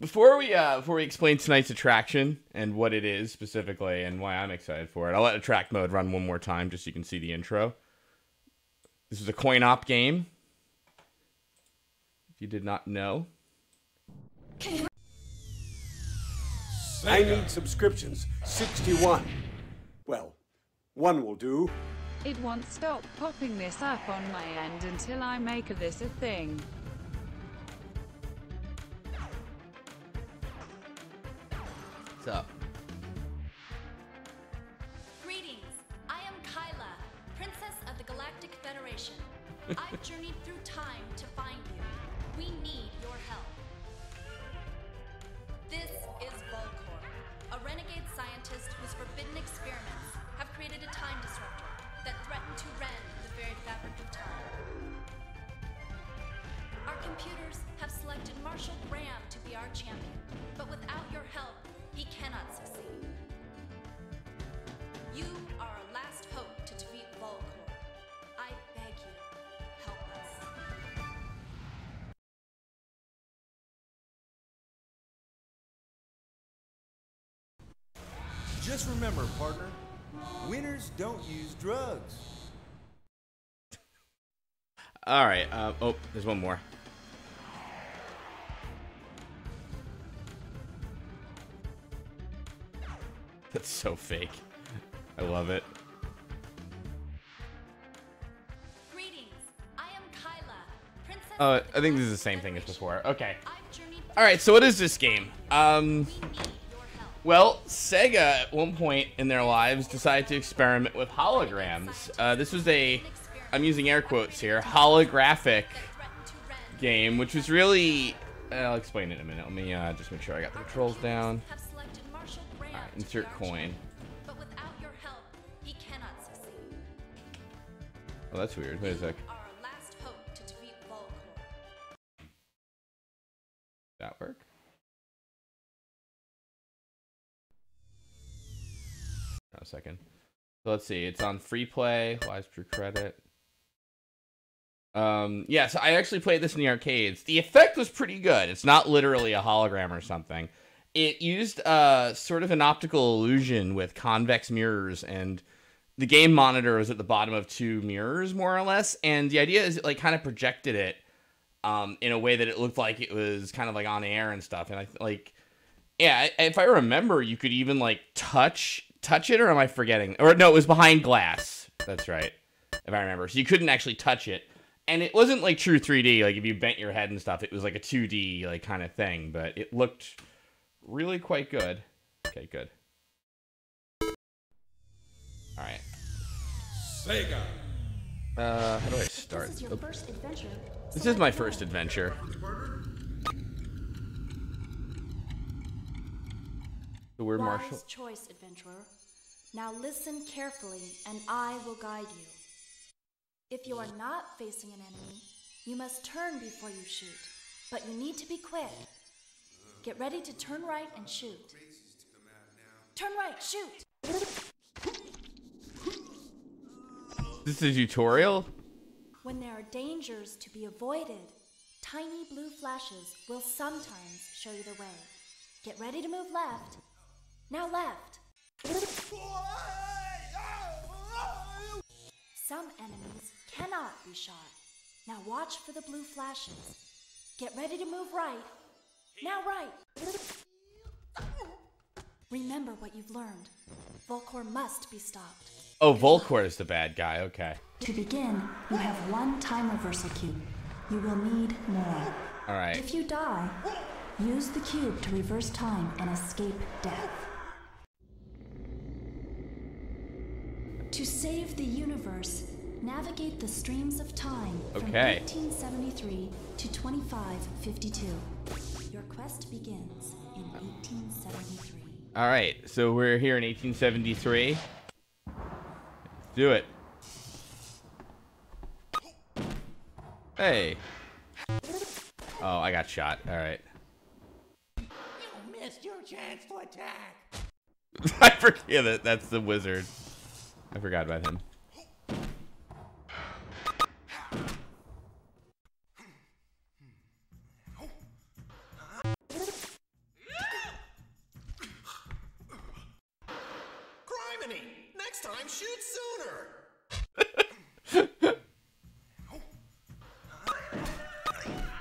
before we uh before we explain tonight's attraction and what it is specifically and why I'm excited for it, I'll let attract mode run one more time just so you can see the intro. This is a coin op game. If you did not know. I need subscriptions. 61. Well, one will do. It won't stop popping this up on my end until I make this a thing. Up? Greetings. I am Kyla, Princess of the Galactic Federation. I've journeyed through time to find you. We need your help. This is Volcor, a renegade scientist whose forbidden experiments have created a time disruptor that threaten to rend the very fabric of time. Our computers have selected Marshall Graham to be our champion, Just remember, partner, winners don't use drugs. All right. Uh, oh, there's one more. That's so fake. I love it. Greetings. I am Kyla, Princess. Oh, I think this is the same thing as before. Okay. All right. So what is this game? Um. We need your help. Well, Sega at one point in their lives decided to experiment with holograms. Uh, this was a, I'm using air quotes here, holographic game, which was really. I'll explain it in a minute. Let me uh, just make sure I got the controls down. be insert coin. Oh, that's weird. Wait a sec. That work? A second. So let's see. It's on free play. Lives per credit. Um, yeah, so I actually played this in the arcades. The effect was pretty good. It's not literally a hologram or something. It used uh, sort of an optical illusion with convex mirrors, and the game monitor was at the bottom of two mirrors, more or less. And the idea is it like kind of projected it um, in a way that it looked like it was kind of like on air and stuff. And I like, yeah, if I remember, you could even like touch touch it, or am I forgetting? Or no, it was behind glass. That's right, if I remember. So you couldn't actually touch it, and it wasn't like true 3D. Like if you bent your head and stuff, it was like a 2D like kind of thing. But it looked really quite good. Okay, good. All right. Sega. Uh, how do I start? This is your Oh, first adventure. This is my first adventure. The word Marshall. Wise choice, adventurer. Now listen carefully, and I will guide you. If you are not facing an enemy, you must turn before you shoot. But you need to be quick. Get ready to turn right and shoot. Turn right, shoot! This is a tutorial? When there are dangers to be avoided, tiny blue flashes will sometimes show you the way. Get ready to move left. Now left. Some enemies cannot be shot. Now watch for the blue flashes. Get ready to move right. Now right. Remember what you've learned. Volcor must be stopped. Oh, Volcor is the bad guy. Okay. To begin, you have one time reversal cube. You will need more. All right. If you die, use the cube to reverse time and escape death. To save the universe, navigate the streams of time from 1873 to 2552. Your quest begins in 1873. All right. So we're here in 1873. Let's do it. Hey. Oh, I got shot. All right. You missed your chance to attack. I forget that that's the wizard. I forgot about him.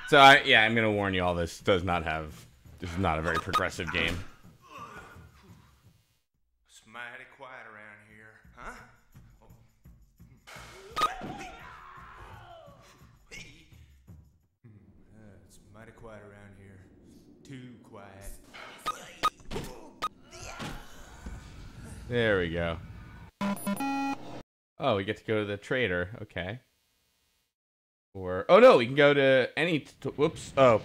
So I, yeah, I'm gonna warn you. All this does not have. This is not a very progressive game. There we go. Oh, we get to go to the trader. Okay. Or oh no, we can go to any. T- whoops. Oh,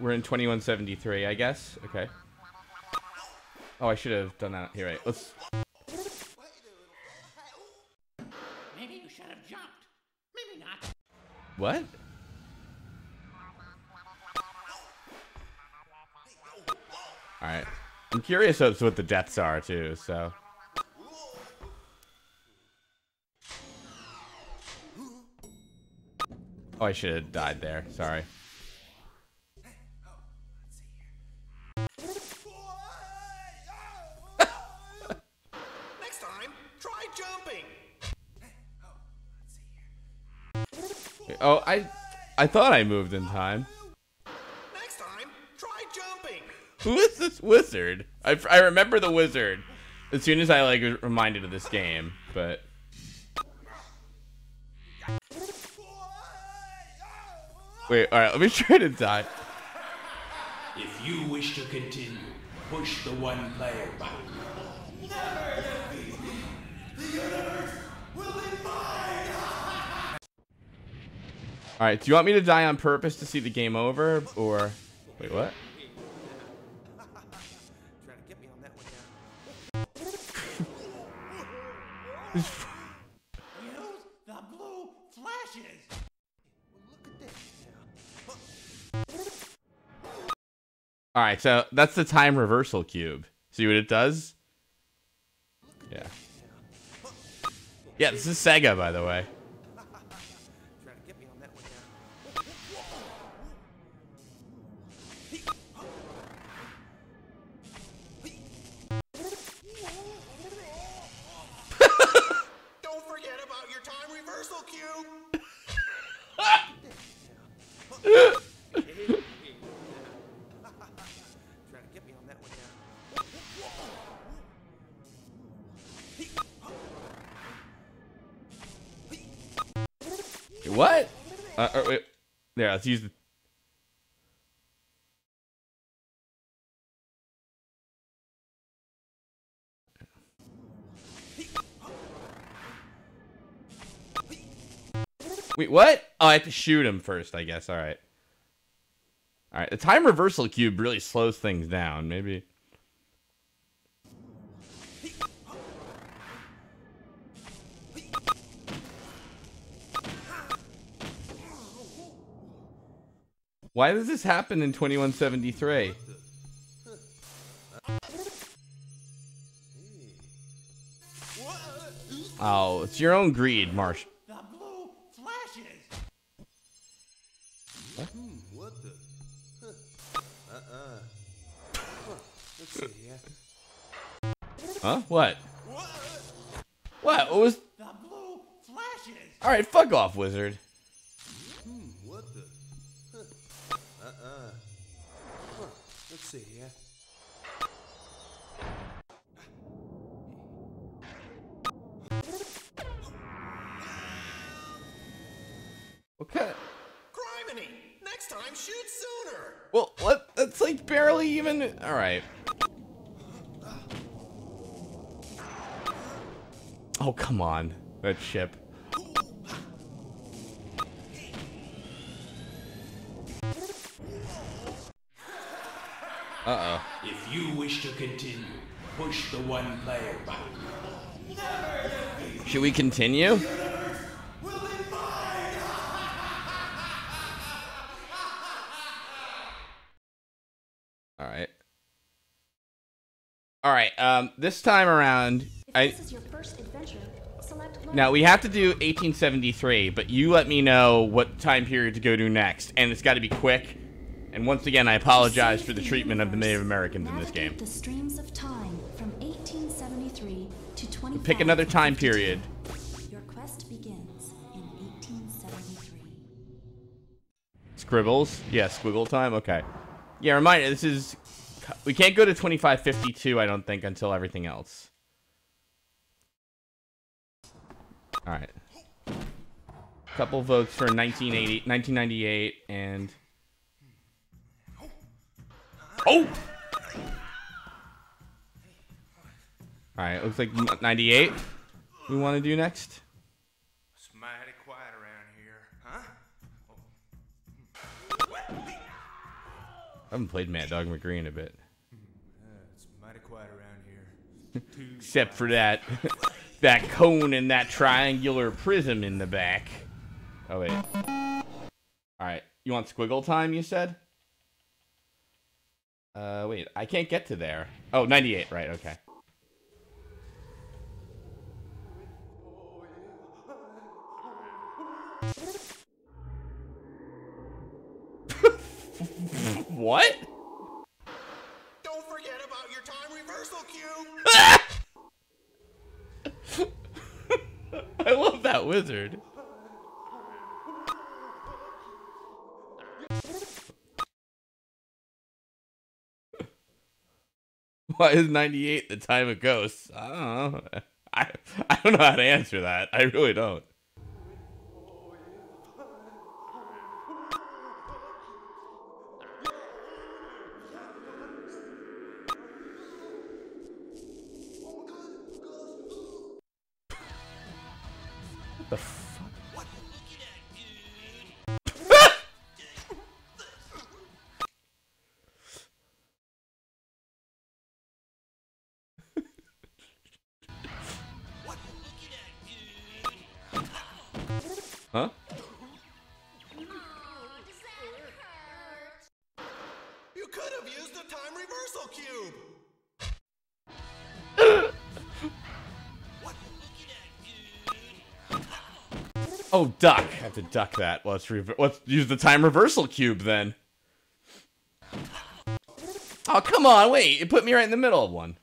we're in 2173, I guess. Okay. Oh, I should have done that. Here, right. Let's. Maybe you should have jumped. Maybe not. What? Curious as to what the deaths are too. So. Oh, I should have died there. Sorry. Next time, try jumping. Oh, I, I thought I moved in time. Next time, try jumping. Who is this wizard? I, I remember the wizard as soon as I like was reminded of this game, but wait. All right, let me try to die. If you wish to continue, push the one player button. All right, do you want me to die on purpose to see the game over, or wait, what? Right, so that's the time reversal cube. See what it does? Yeah. Yeah, this is Sega, by the way. Wait, what? Oh, I have to shoot him first, I guess. All right. All right. The time reversal cube really slows things down. Maybe. Why does this happen in 2173? Oh, it's your own greed, Marsh. The blue flashes. What the? Uh-uh. Let's see here. Huh? What? What? What was? The blue flashes. All right, fuck off, wizard. See here. Okay. Criminy. Next time, shoot sooner. Well, what? That's like barely even. All right. Oh come on, that ship. Uh oh. If you wish to continue, push the one player button. Should we continue? All right. All right. Um, this time around, If I this is your first adventure, now we have to do 1873, but you let me know what time period to go to next, and it's got to be quick. And once again, I apologize for the treatment of the Native Americans in this game. The streams of time from 1873 1873 to 25. Pick another time period. Your quest begins in 1873. Scribbles. Yeah, squiggle time. Okay. Yeah, remind this is we can't go to 2552 I don't think until everything else. All right. Couple votes for 1980 1998 and Oh. All right, looks like 98 we want to do next. It's mighty quiet around here, huh? I haven't played Mad Dog McCree in a bit. It's mighty quiet around here. Except for that that cone and that triangular prism in the back. Oh wait. Alright. You want squiggle time, you said? Uh wait, I can't get to there. Oh, 98, right, okay. what? Don't forget about your time reversal cube. I love that wizard. Why is 98 the time of ghosts? I don't know. I, I don't know how to answer that. I really don't. Oh, duck. I have to duck that. Let's let's use the time reversal cube then. Oh, come on. Wait. It put me right in the middle of one.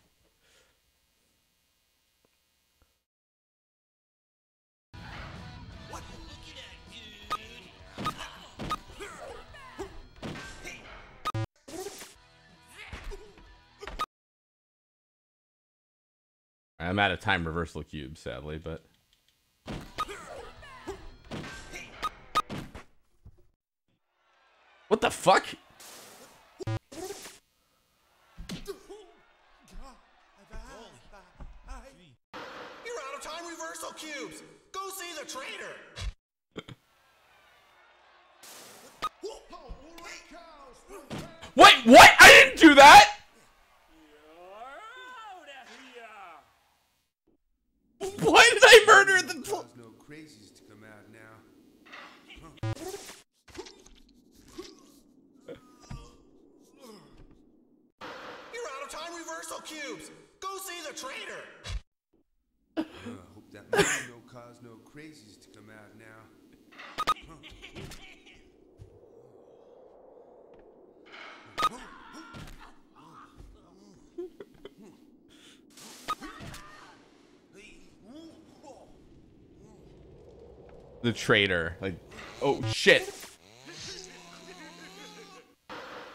I'm out of time reversal cube, sadly, but. Fuck? You're out of time reversal cubes. Go see the trainer. Wait, what? I didn't do that! Why did I murder the. pl- Cause no crazies to come out now. You're out of time reversal cubes. Go see the trainer. Uh, hope that movie no cause no crazies to come out now. The traitor. Like, oh shit.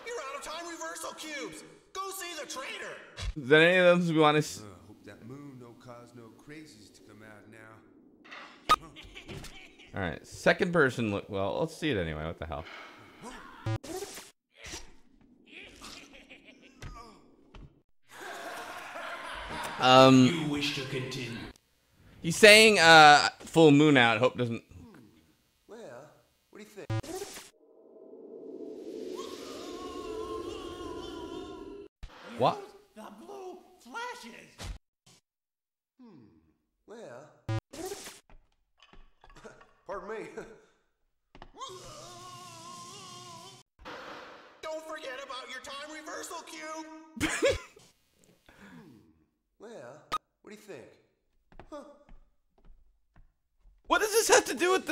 You're out of time reversal cubes. Go see the trainer. Is there any of those we want to. Uh, hope that moon no cause no crazies to come out now. Alright, second person. Look, well, let's see it anyway. What the hell? Um, You wish to continue. he's saying, uh, full moon out. Hope doesn't.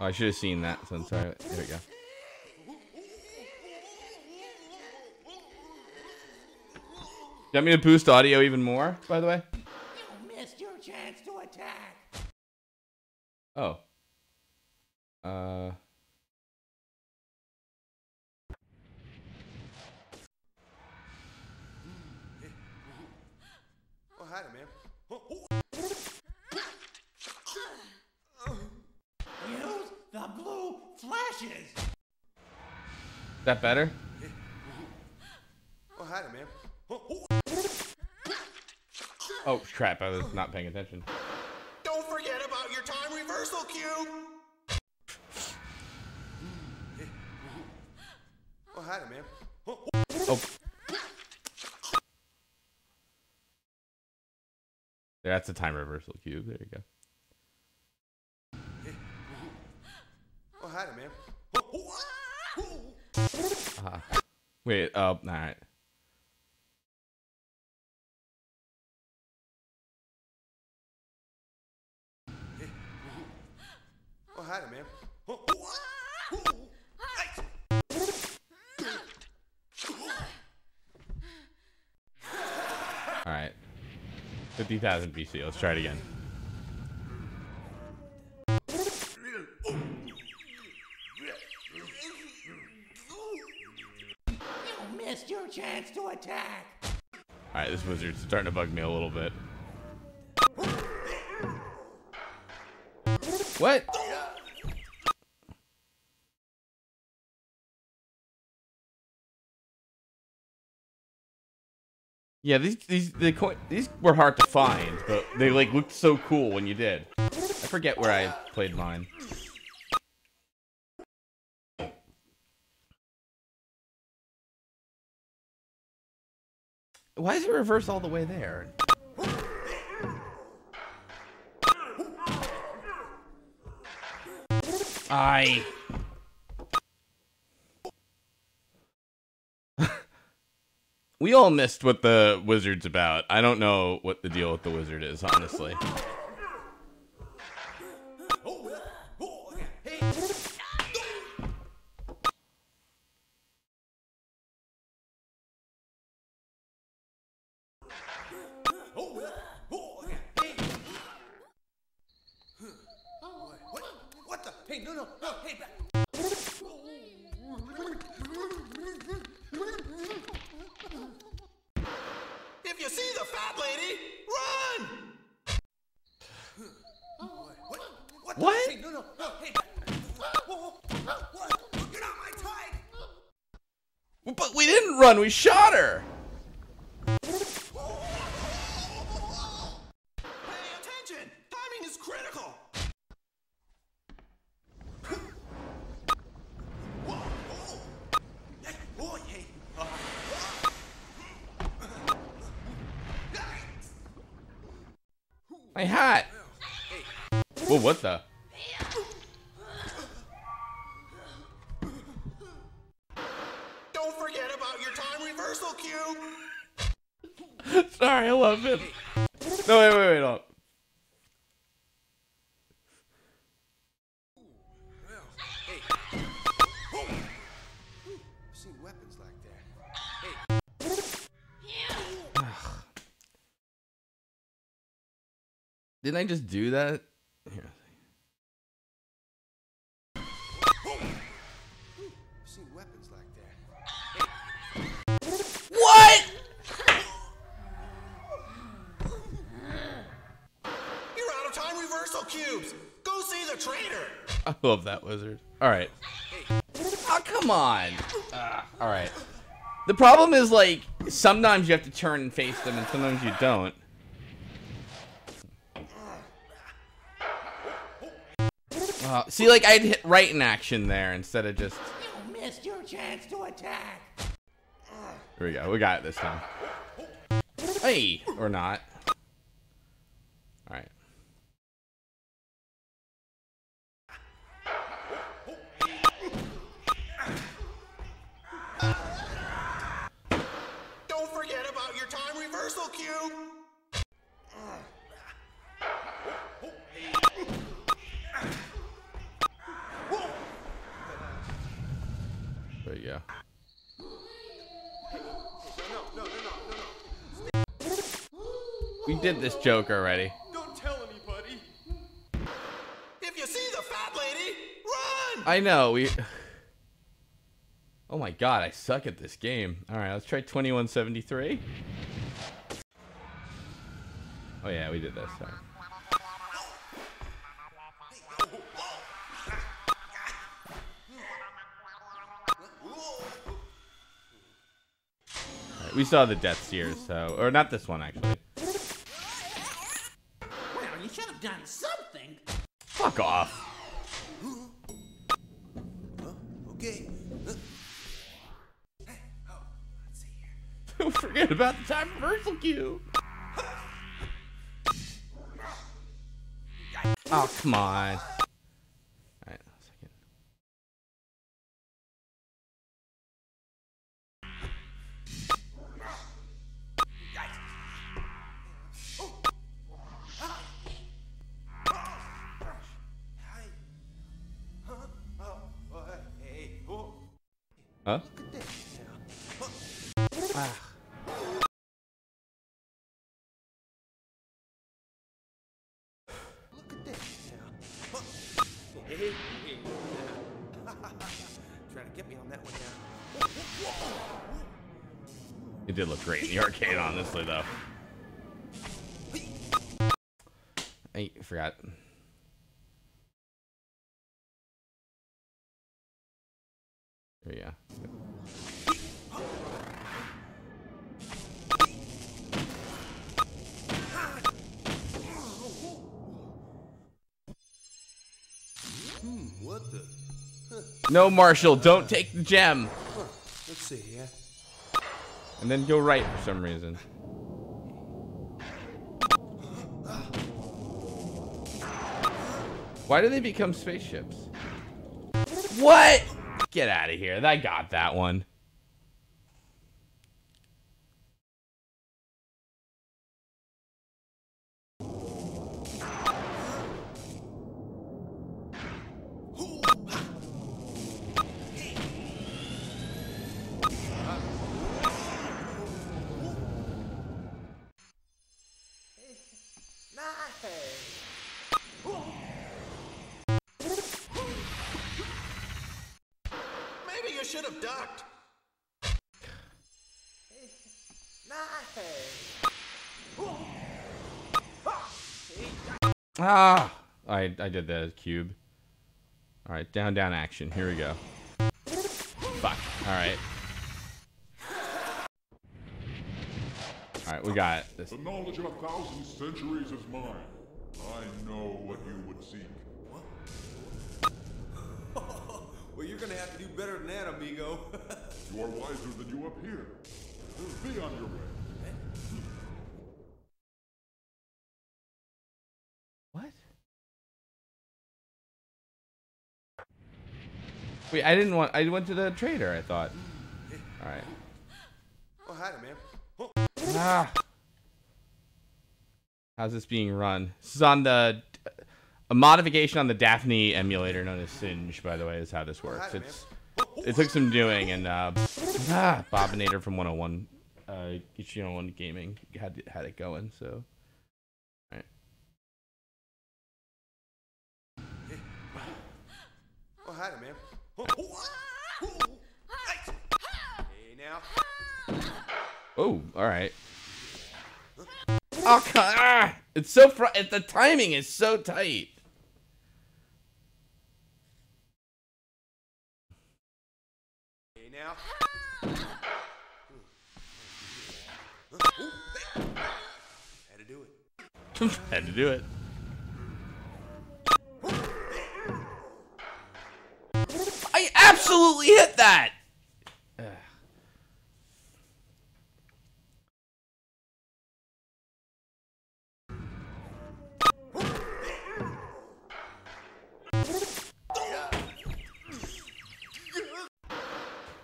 Oh, I should have seen that. So I'm sorry. There we go. You want me to boost audio even more, by the way? You missed your chance to attack. Oh. Uh. Oh, hi there, man. Oh, oh. Use the blue flashes. Is that better? Oh, hi man. Oh, crap. I was not paying attention. Don't forget about your time reversal cube. Oh, hi man. Oh, Oh. That's a time reversal cube. There you go. Oh, all right. Oh, hi there, man. Oh, All right. 50,000 BC. Let's try it again. Starting to bug me a little bit. What? Yeah, these these the coin these were hard to find, but they like looked so cool when you did. I forget where I played mine. Why is it reverse all the way there? I. we all missed what the wizard's about. I don't know what the deal with the wizard is, honestly. You see the fat lady, run! What? What? What? Hey, no, no, no. Hey, What? You're not my type. But we didn't run, we shot her! Didn't I just do that? Here. I've seen weapons like that. What? You're out of time reversal cubes! Go see the trainer! I love that wizard. All right. Oh, come on. Ah, all right. The problem is like sometimes you have to turn and face them, and sometimes you don't. See, like I'd hit right in action there instead of just. You missed your chance to attack. Here we go. We got it this time. Hey, or not. All right. Don't forget about your go. We did this joke already. Don't tell anybody. If you see the fat lady, run! I know, we... Oh my god, I suck at this game. Alright, let's try 2173. Oh yeah, we did this. Sorry. We saw the Death Seers, so... Or not this one, actually. Well, you should have done something. Fuck off. Okay. Uh. Don't forget about the time reversal cube. Oh, come on. Huh? Ah. Hey, hey, Trying to get me on that one now. It did look great in the arcade, honestly, though. I forgot. No, Marshall, don't take the gem. Let's see here. And then go right for some reason. Why do they become spaceships? What? Get out of here. I got that one. Ah! I, I did the cube. Alright, down, down action. Here we go. Fuck. Alright. Alright, we got this. The knowledge of a thousand centuries is mine. I know what you would seek. Well, you're gonna have to do better than that, amigo. You are wiser than you appear. Be on your way. Wait, I didn't want. I went to the trader. I thought. All right. oh, hi man. Oh, Ah. How's this being run? This is on the a modification on the Daphne emulator known as Singe. By the way, is how this works. It's it took some doing, and uh, ah, Bobinator from 101, uh, Ichi 101 Gaming had had it going. So. All right. oh hi man. Oh. Hey. hey, now. All right. Oh, God. Ah, it's so fr- the timing is so tight. Now. Had to do it. Had to do it. Absolutely hit that.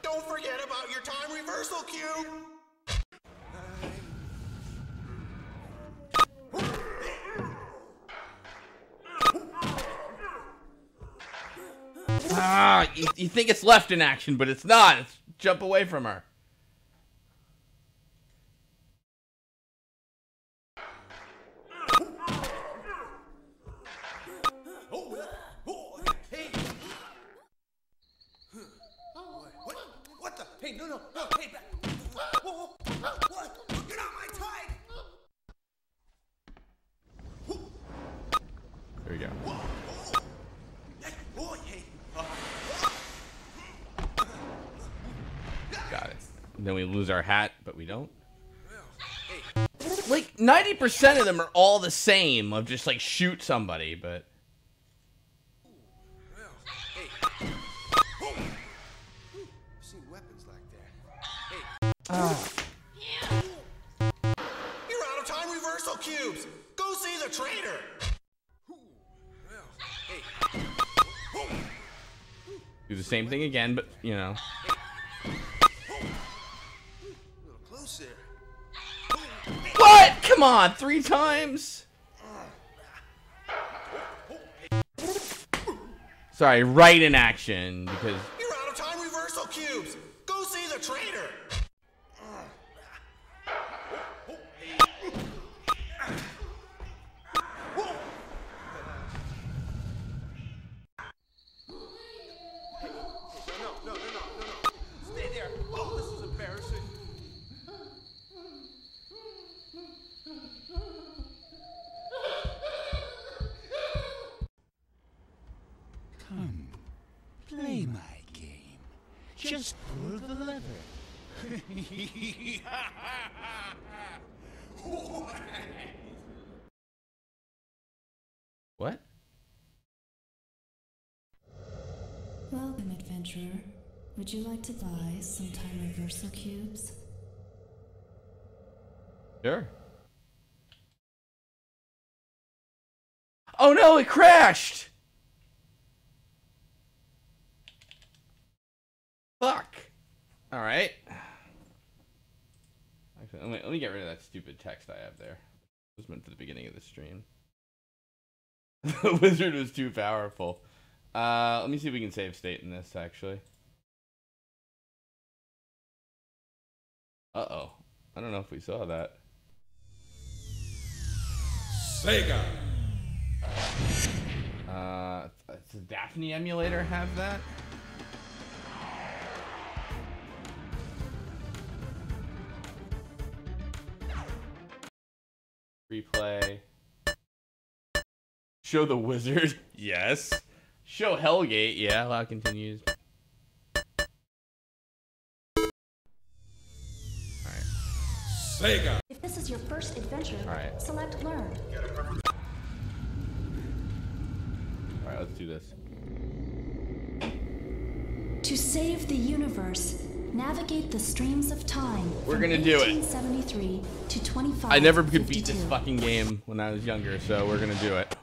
Don't forget about your time reversal cube. Ah, you, you think it's left in action, but it's not. It's jump away from her. Hey, no, no, no, hey, back. Whoa, whoa, what? You're not my type! There we go. Hey, boy, hey. Got it. And then we lose our hat, but we don't. Like 90% of them are all the same of just like shoot somebody, but I've seen weapons like that. You're out of time reversal cubes! Go see the traitor! do the same thing again, but you know. On, three times? Sorry, right in action because You're out of time reversal cubes! Go see the traitor! No, no, no, no, no, no. Stay there. Oh, this is embarrassing. Play my game. Just pull the lever. what? Welcome, adventurer. Would you like to buy some time reversal cubes? Sure. Oh no, it crashed. Fuck. All right. Actually, let me, let me get rid of that stupid text I have there. It was meant for the beginning of the stream. the wizard was too powerful. Uh, let me see if we can save state in this, actually. Uh-oh. I don't know if we saw that. Sega! Uh, does the Daphne emulator have that? Replay. Show the wizard. yes. Show Hellgate. Yeah, allow continues. Sega! If this is your first adventure, Alright. select Learn. Alright, let's do this. To save the universe, navigate the streams of time. We're from gonna do it. to 25. I never could beat this fucking game when I was younger, so we're gonna do it.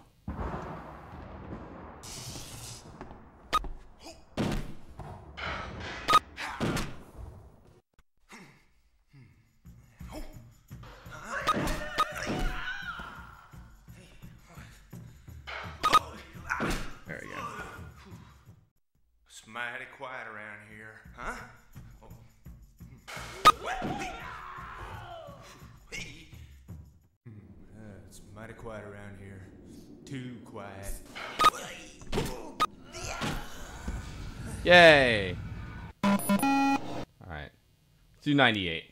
98.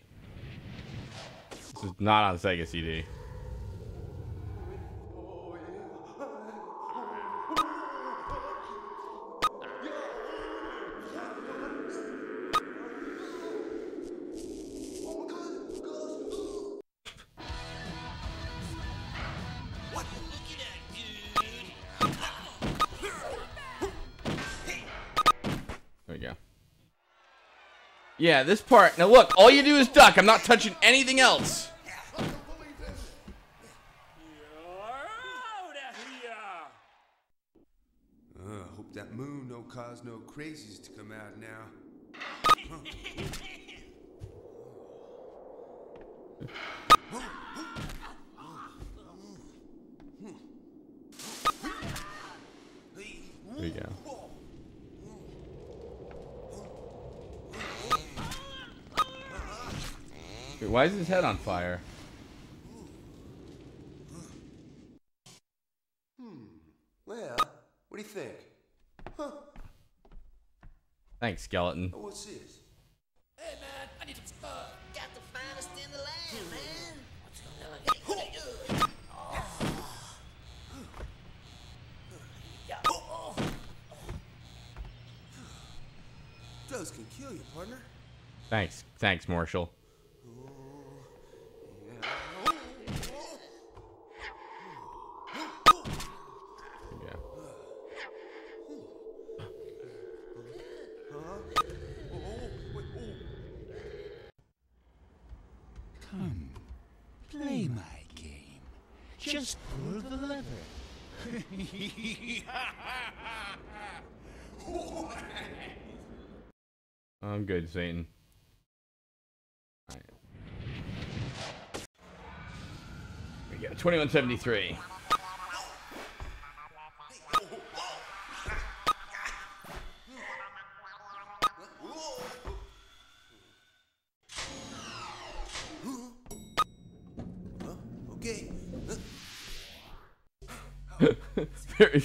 This is not on Sega CD. Yeah, this part. Now look, all you do is duck. I'm not touching anything else. Uh, hope that moon don't cause no crazies to come out now. There we go. Wait, why is his head on fire? Hmm. Well, what do you think? Huh? Thanks, skeleton. Oh, what's this? Hey man, I need some uh, got the finest in the land, man. Drugs can kill you, partner. Thanks, thanks, Marshall. Yeah. Come, play my game. Just pull the lever. I'm good, Satan. Alright. We go. 2173.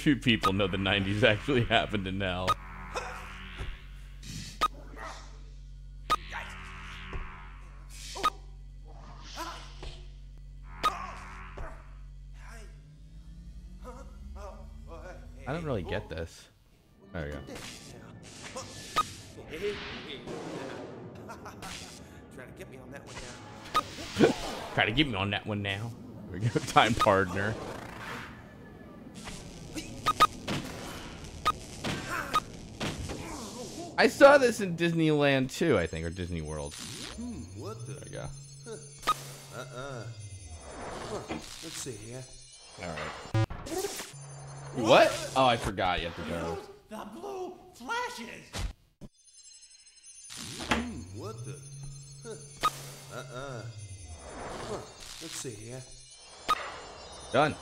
Few people know the 90s actually happened in hell. I don't really get this. There we go. Trying to get me on that one now. Try to get me on that one now. There we go. Time partner. I saw this in Disneyland too, I think, or Disney World. Hmm, what the? There you go. Uh-uh. Huh, let's see here. Alright. What? Oh, I forgot. You have to go. The blue flashes. Hmm, what the? Huh. Uh-uh. Huh, let's see here. Done.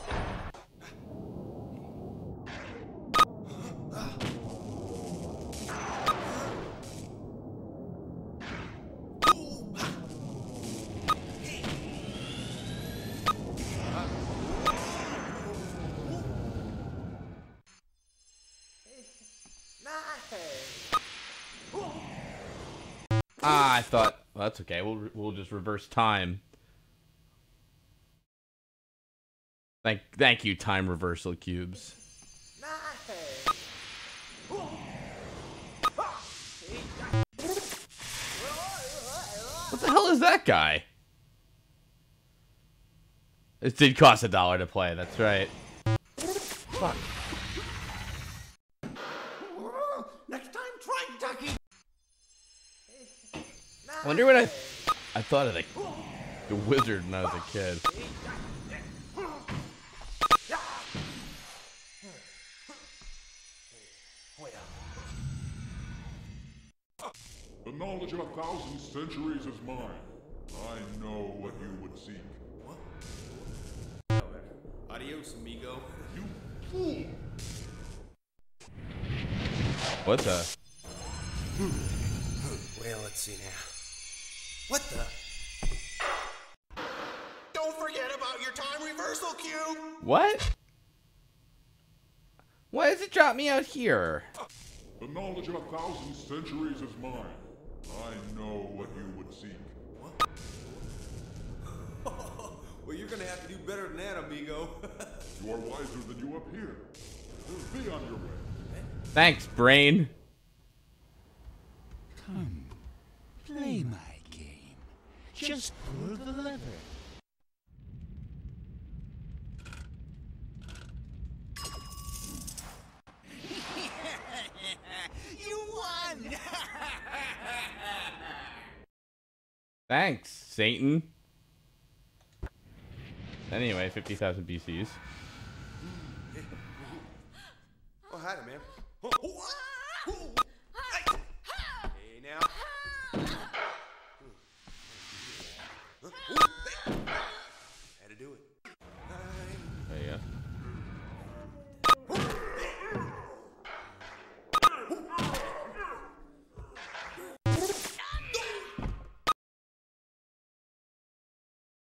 That's okay. We'll we'll just reverse time. Thank thank you, time reversal cubes. What the hell is that guy? It did cost a dollar to play. That's right. Fuck. Wonder what I I thought of the the wizard when I was a kid. The knowledge of a thousand centuries is mine. I know what you would seek. Adios, amigo. You fool! What the? Well, let's see now. What the? Don't forget about your time reversal cube. What? Why does it drop me out here? The knowledge of a thousand centuries is mine. I know what you would seek. Well, you're gonna have to do better than that, amigo. You are wiser than you appear. Be on your way. Thanks, brain. Come, play my game. Just pull the lever. you won! Thanks, Satan. Anyway, 50,000 BCs. oh, hi there, man.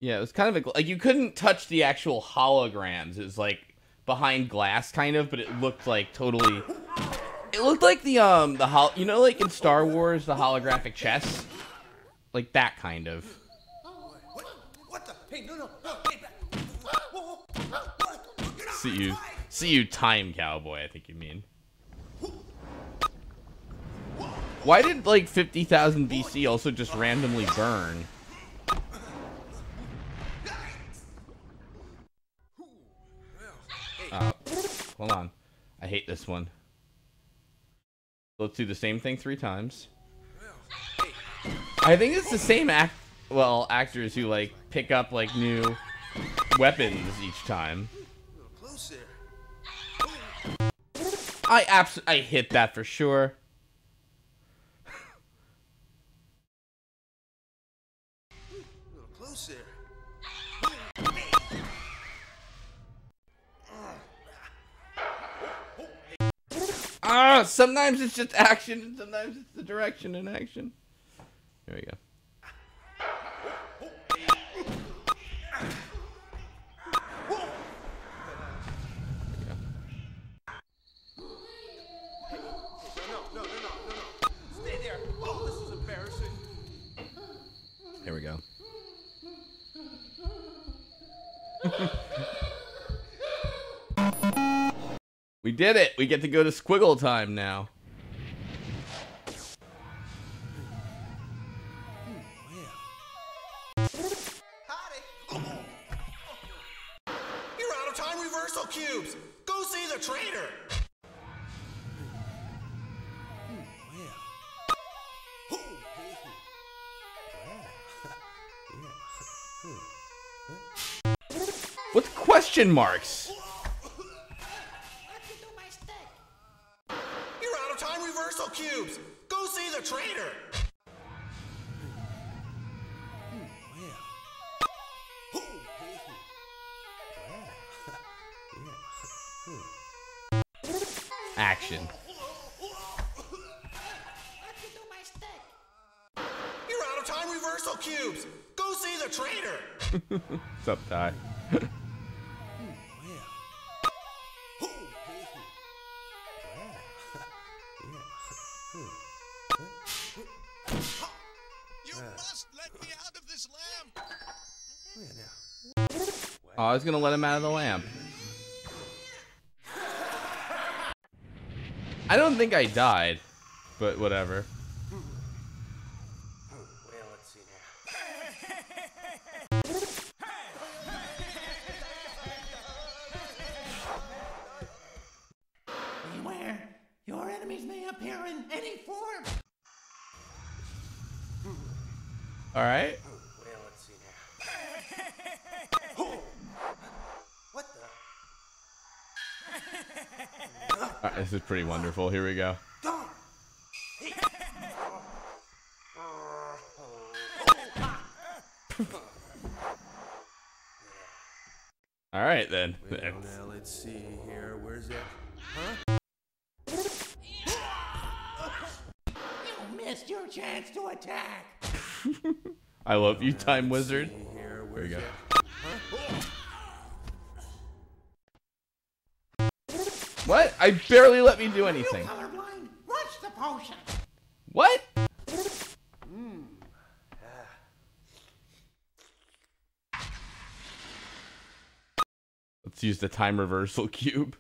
Yeah, it was kind of a, like you couldn't touch the actual holograms. It was like behind glass, kind of, but it looked like totally. It looked like the um the hol- you know like in Star Wars the holographic chess, like that kind of. What the? Hey, no, no, no, what? See you, see you, time cowboy. I think you mean. Why did like fifty thousand BC also just randomly burn? Hold on, I hate this one. Let's do the same thing three times. I think it's the same act. Well, actors who like pick up like new weapons each time. I abs- I hit that for sure. Ah, sometimes it's just action, and sometimes it's the direction in action. There we go. We did it. We get to go to squiggle time now. You're out of time reversal cubes. Go see the trainer. What's question marks? Oh, I was gonna let him out of the lamp. I don't think I died, but whatever. Is pretty wonderful. Here we go. All right then. Well, now let's see here. Where's that? Huh? You missed your chance to attack. I love you, Time Wizard. Here, There where's we go. that? I barely let me do anything. Colorblind, watch the potion. What? Hmm. Let's use the time reversal cube.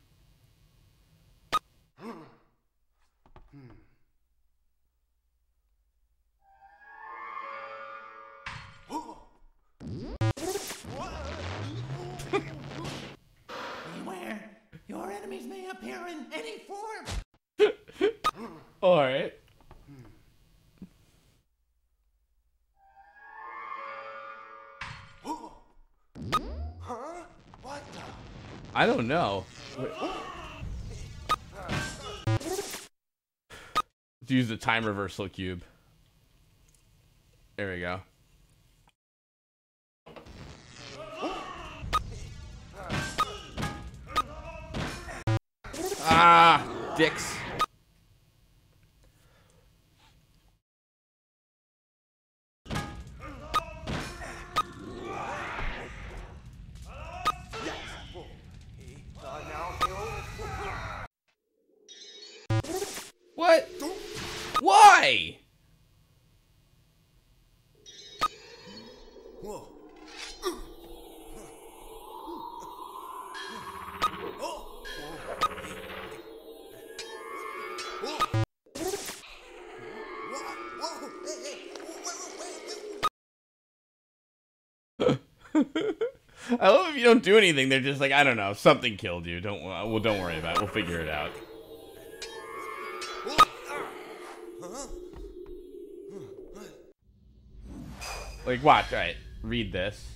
I don't know. Wait. Use the time reversal cube. There we go. Ah, dicks. You don't do anything. They're just like, I don't know, something killed you. Don't uh, well, don't worry about it. We'll figure it out. Like, watch. All right, read this.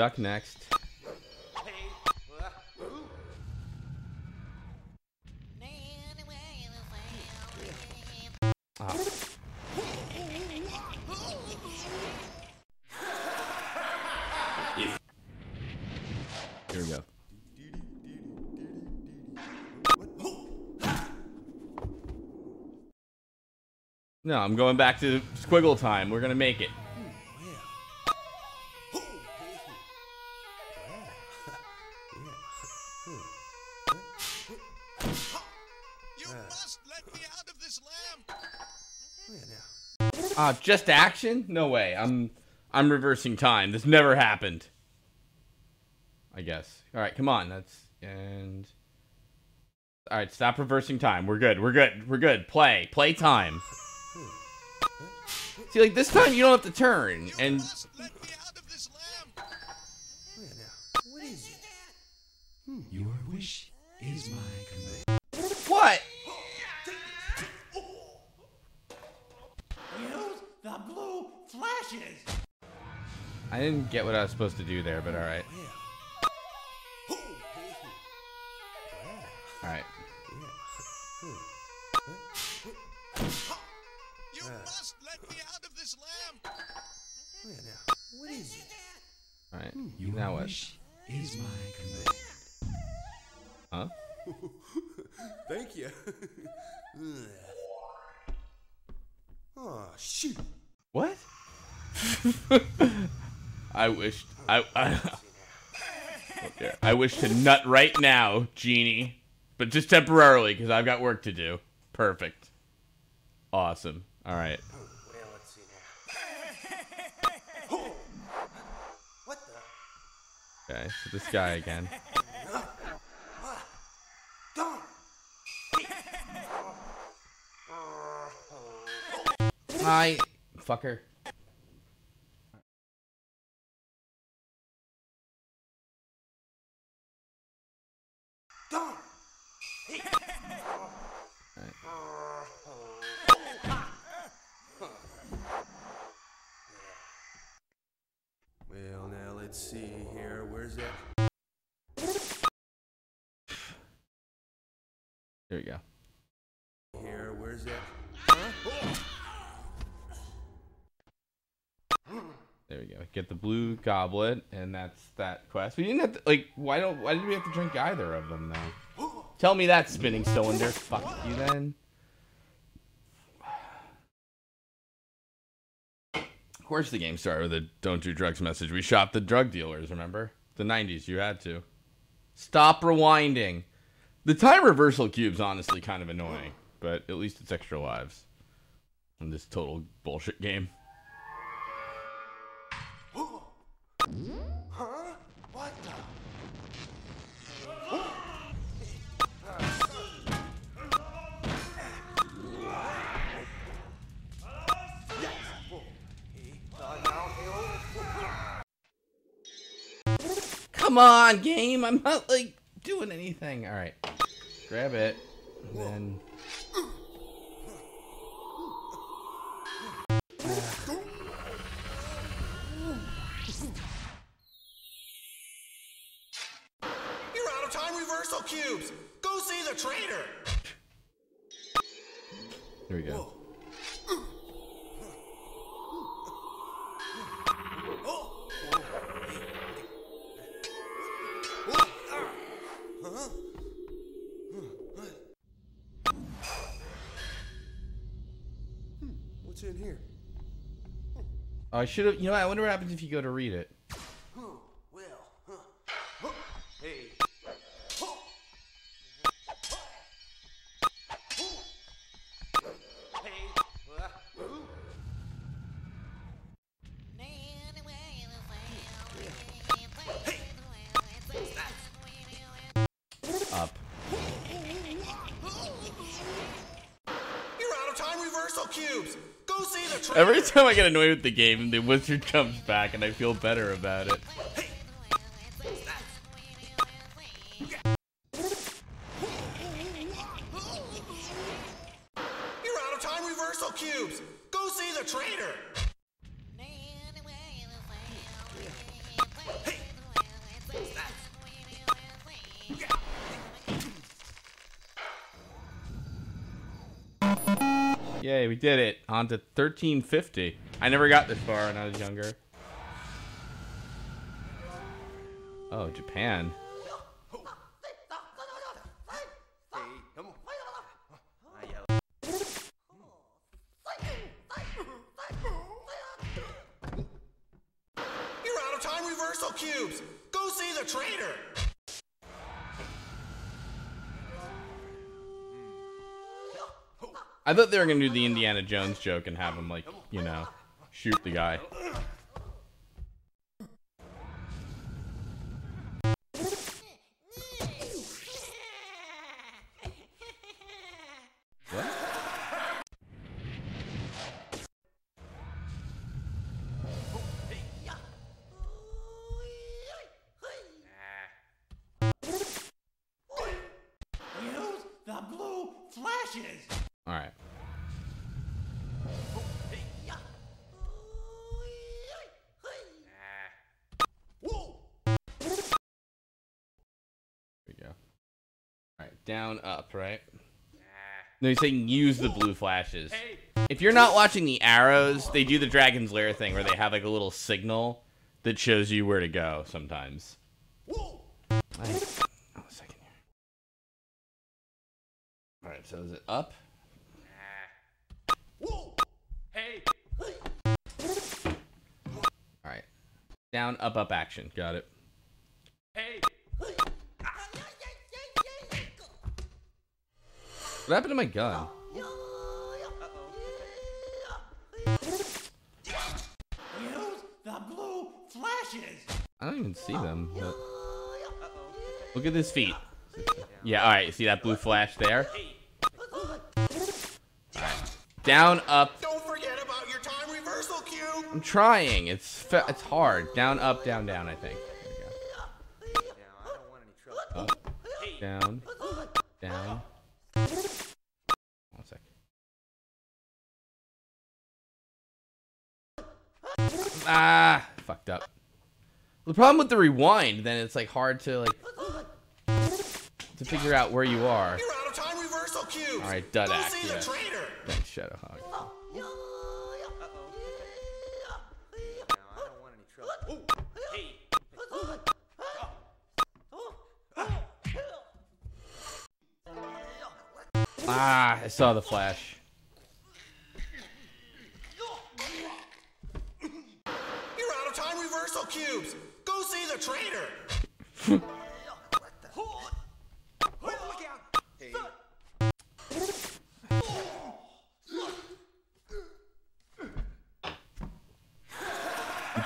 Duck next. Ah. Here we go. No, I'm going back to squiggle time. We're gonna make it. Just action? No way. I'm I'm reversing time. This never happened. I guess. All right, come on. That's and All right, stop reversing time. We're good. We're good. We're good. Play. Play time. See, like this time you don't have to turn and What is it? Your wish is my I didn't get what I was supposed to do there, but all right. I wish to nut right now, genie, but just temporarily because I've got work to do. Perfect. Awesome. All right. Well, let's see now. what the? Okay. So this guy again. Hi, fucker. Get the blue goblet, and that's that quest. We didn't have to like. Why don't? Why did we have to drink either of them though? Tell me that spinning cylinder. Fuck you then. Of course, the game started with a "Don't do drugs" message. We shot the drug dealers. Remember the '90s? You had to stop rewinding. The time reversal cube's honestly kind of annoying, but at least it's extra lives in this total bullshit game. Huh? What the? Come on, game. I'm not like doing anything. All right. Grab it. Then cubes! Go see the traitor! There we go. I should have. You know, I wonder what happens if you go to read it. I get annoyed with the game, and the wizard comes back, and I feel better about it. On to 1350. I never got this far when I was younger. Oh, Japan. Thought they were gonna do the Indiana Jones joke and have him like, you know, shoot the guy. He's saying use the blue flashes. If you're not watching the arrows, they do the Dragon's Lair thing where they have like a little signal that shows you where to go sometimes. Oh, second here. All right, so is it up? Hey. All right. Down, up, up, action. Got it. What happened to my gun? Use the blue flashes. I don't even see them. but- Look at his feet. Yeah, all right. See that blue flash there? Alright. Down, up. Don't forget about your time reversal cube. I'm trying. It's it's hard. Down, up, down, down. I think. The problem with the rewind, then it's like hard to like to figure out where you are. You're out of time reversal cubes. All right, dud Go act. see Yeah. the trainer. Thanks, Shadowhog. Now, I don't want any trouble. Ah, I saw the flash. You're out of time reversal cubes. Go see the trainer. You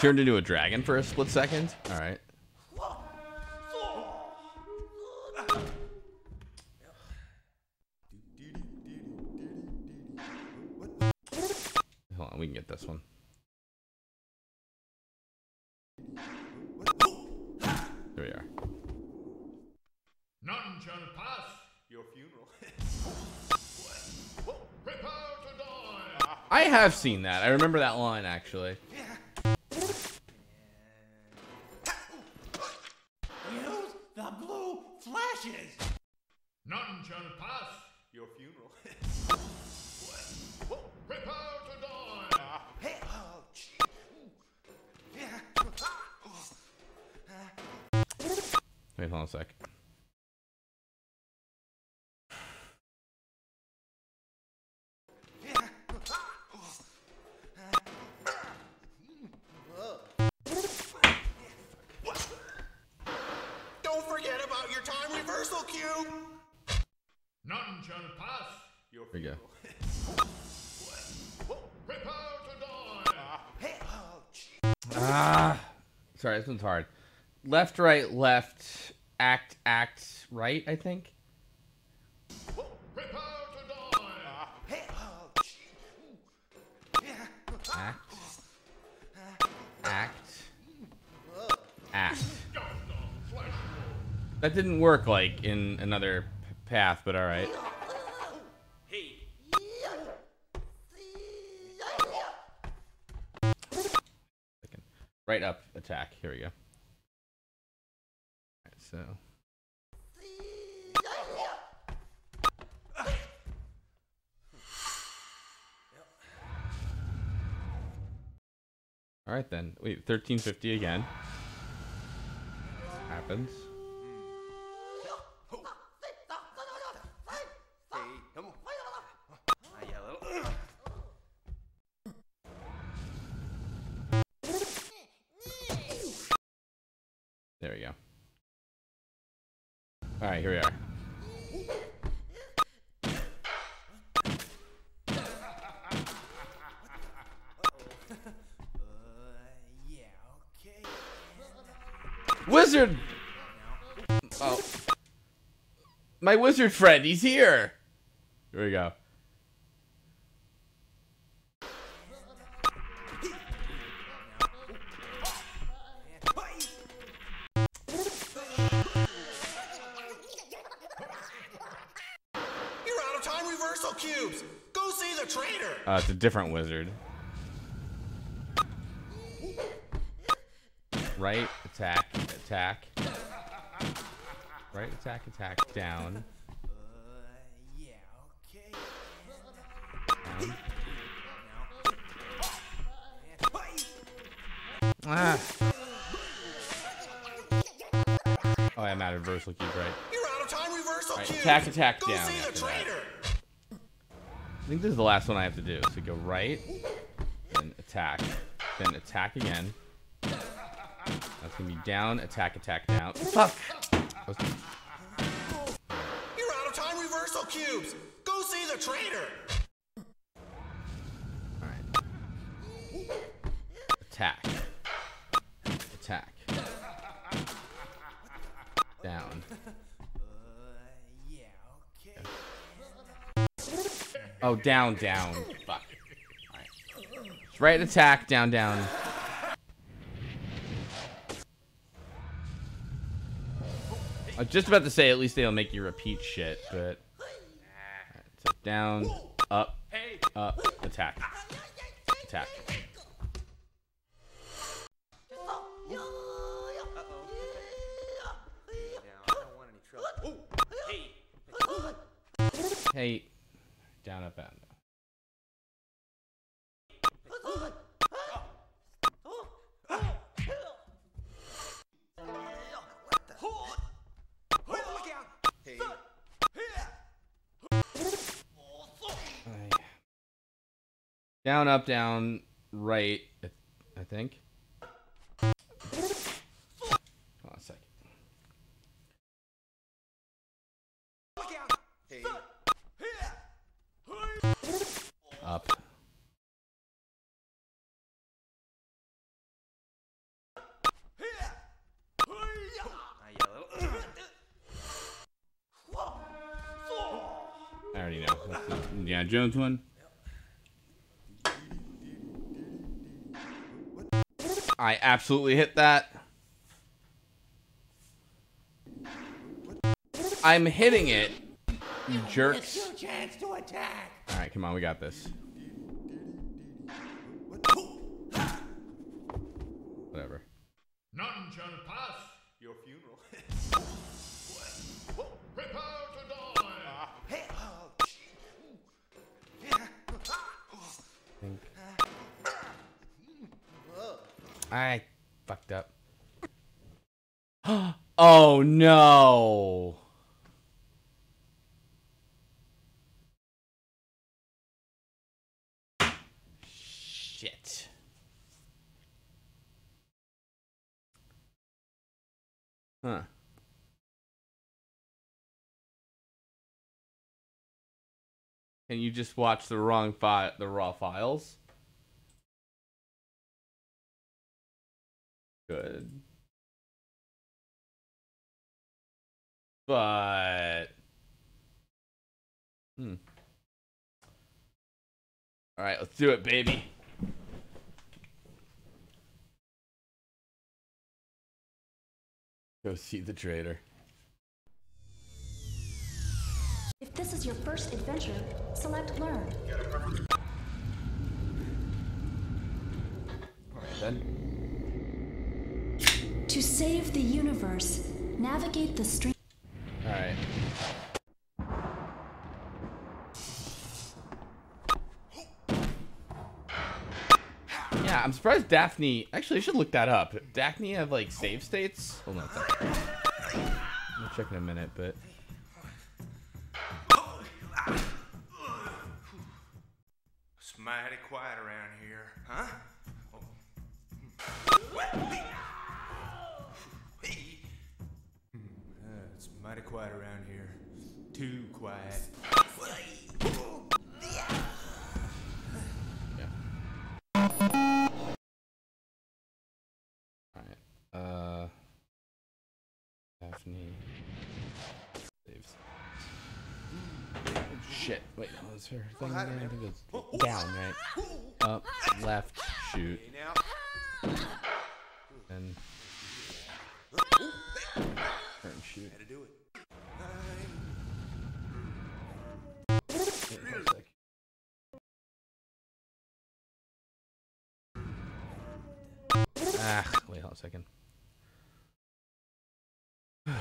turned into a dragon for a split second. All right. Hold on, we can get this one. Have seen that. I remember that line actually. Left, right, left, act, act, right. I think. Act. Act. Act. That didn't work like in another path, but all right. Right up attack. Here we go. So. All right then. Wait, 1350 again. Happens. My wizard friend, he's here. Here we go. You're out of time reversal cubes. Go see the trainer. Uh, it's a different wizard. Right attack, attack. Right attack, attack, down. Down. Ah. Oh, I'm out of reversal cube, right? You're out of time reversal Right, cubes. attack, attack, Go down see the after I think this is the last one I have to do. So go right, then attack, then attack again. That's gonna be down, attack, attack, down. Fuck! Down, down. Fuck. Alright. Right attack, down, down. I was just about to say, at least they'll make you repeat shit, but. Alright, so down, up, up, attack. Attack. Down, up, down, right, I- think. Hold on a second. Up. I already know. Indiana Jones one. I absolutely hit that. I'm hitting it. You jerks. It's your chance to attack. All right, come on, we got this. Whatever. None shall pass your funeral. Prepare to die. Think. I fucked up. oh no. Shit. Huh. Can you just watch the wrong file, the raw files? Good. But hmm. All right, let's do it, baby. Go see the trader. If this is your first adventure, select Learn. Alright then. To save the universe, navigate the stream. Alright. Yeah, I'm surprised Daphne. Actually, I should look that up. Daphne have like save states. Hold on. a second. I'll check in a minute, but It's mighty quiet around here, huh? Oh. Mighty quiet around here. Too quiet. Alright. Uh. Daphne. Saves. Shit. Wait, no, that's her thing. hi, again? I think it's down, right? Up, left, shoot. Hey, now. And shoot. Had to do it. Wait. Ah, wait, hold on a second.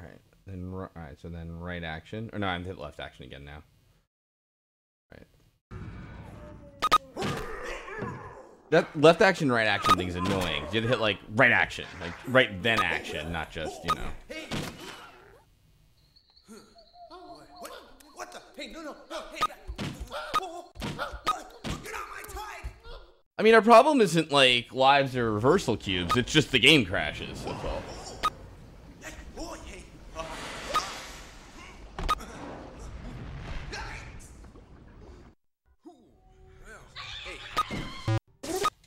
Alright, then ri- alright, so then right action. Or no, I'm hit left action again now. That left action, right action thing is annoying. You have to hit like right action, like right then action, not just, you know. Hey, no, no, no. Hey! I mean, our problem isn't like lives or reversal cubes, it's just the game crashes, that's all.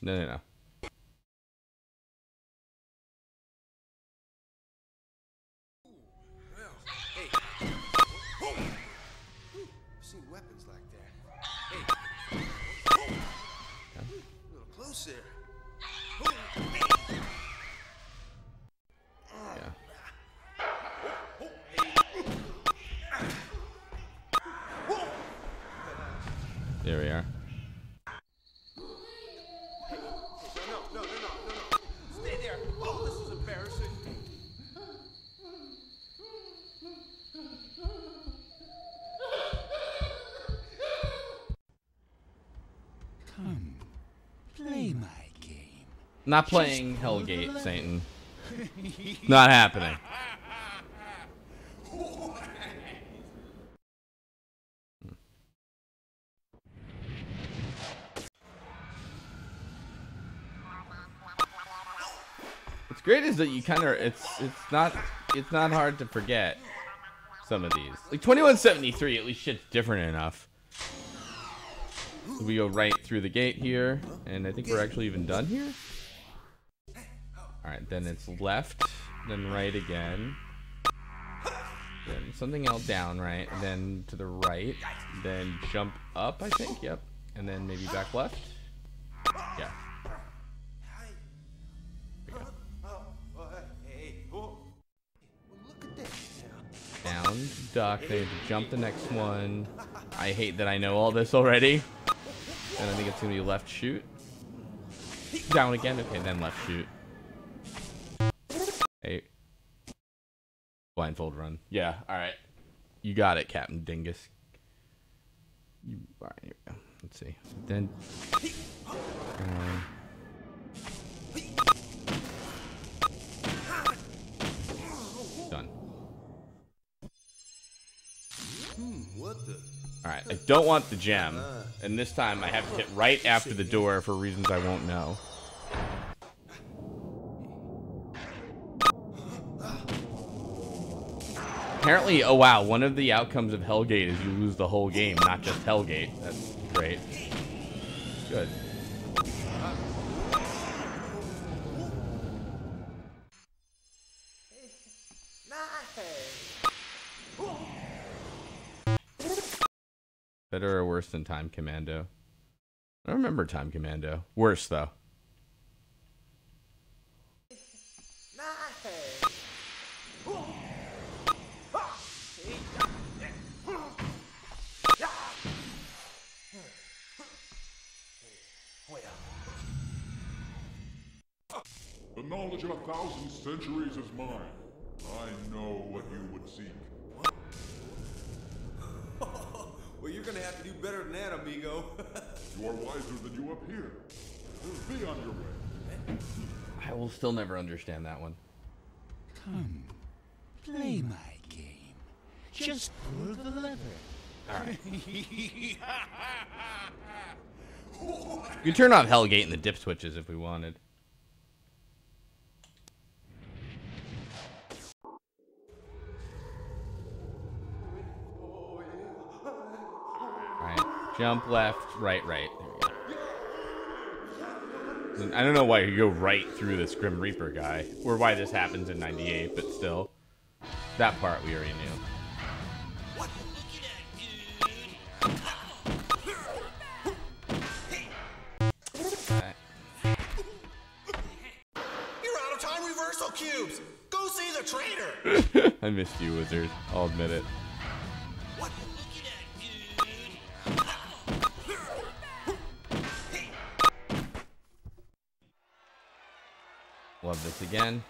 No, no, no. Not playing Hellgate, Satan. Not happening. What's great is that you kind of it's it's not it's not hard to forget some of these. Like 2173, at least shit's different enough. We go right through the gate here, and I think we're actually even done here. Then it's left, then right again. Then something else down, right? Then to the right. Then jump up, I think, yep. And then maybe back left. Yeah. Down, duck, then you have to jump the next one. I hate that I know all this already. And I think it's gonna be left shoot. Down again, okay, then left shoot. Blindfold run. Yeah, alright. You got it, Captain Dingus. You, alright, here we go. Let's see. Then. um, done. What the? Alright, I don't want the gem. And this time I have to hit right after the door for reasons I won't know. Apparently, oh wow, one of the outcomes of Hellgate is you lose the whole game, not just Hellgate. That's great. Good. Better or worse than Time Commando? I don't remember Time Commando. Worse though. The knowledge of a thousand centuries is mine. I know what you would seek. well, you're gonna have to do better than that, amigo. You are wiser than you appear. Be on your way. I will still never understand that one. Come, play my game. Just pull the lever. Alright. You could turn off Hellgate and the dip switches if we wanted. Jump left, right, right. There we go. I don't know why you go right through this Grim Reaper guy, or why this happens in 98, but still. That part we already knew. Alright. You're out of time reversal cubes. Go see the trainer. I missed you, Wizard. I'll admit it. Again.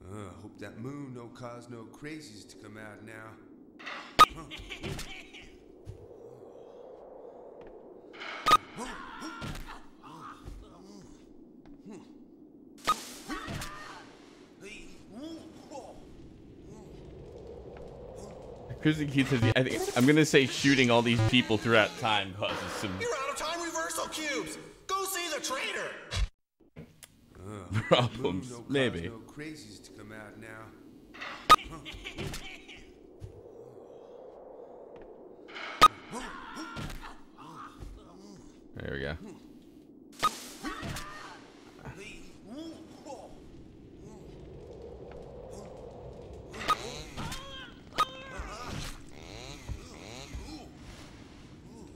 Uh, hope that moon don't cause no crazies Kristen Keith says, I think I'm gonna say shooting all these people throughout time causes some You're out of time reversal cubes. Go see the trainer. Uh, problems. moon don't cause Maybe. No crazies to come out now. There we go.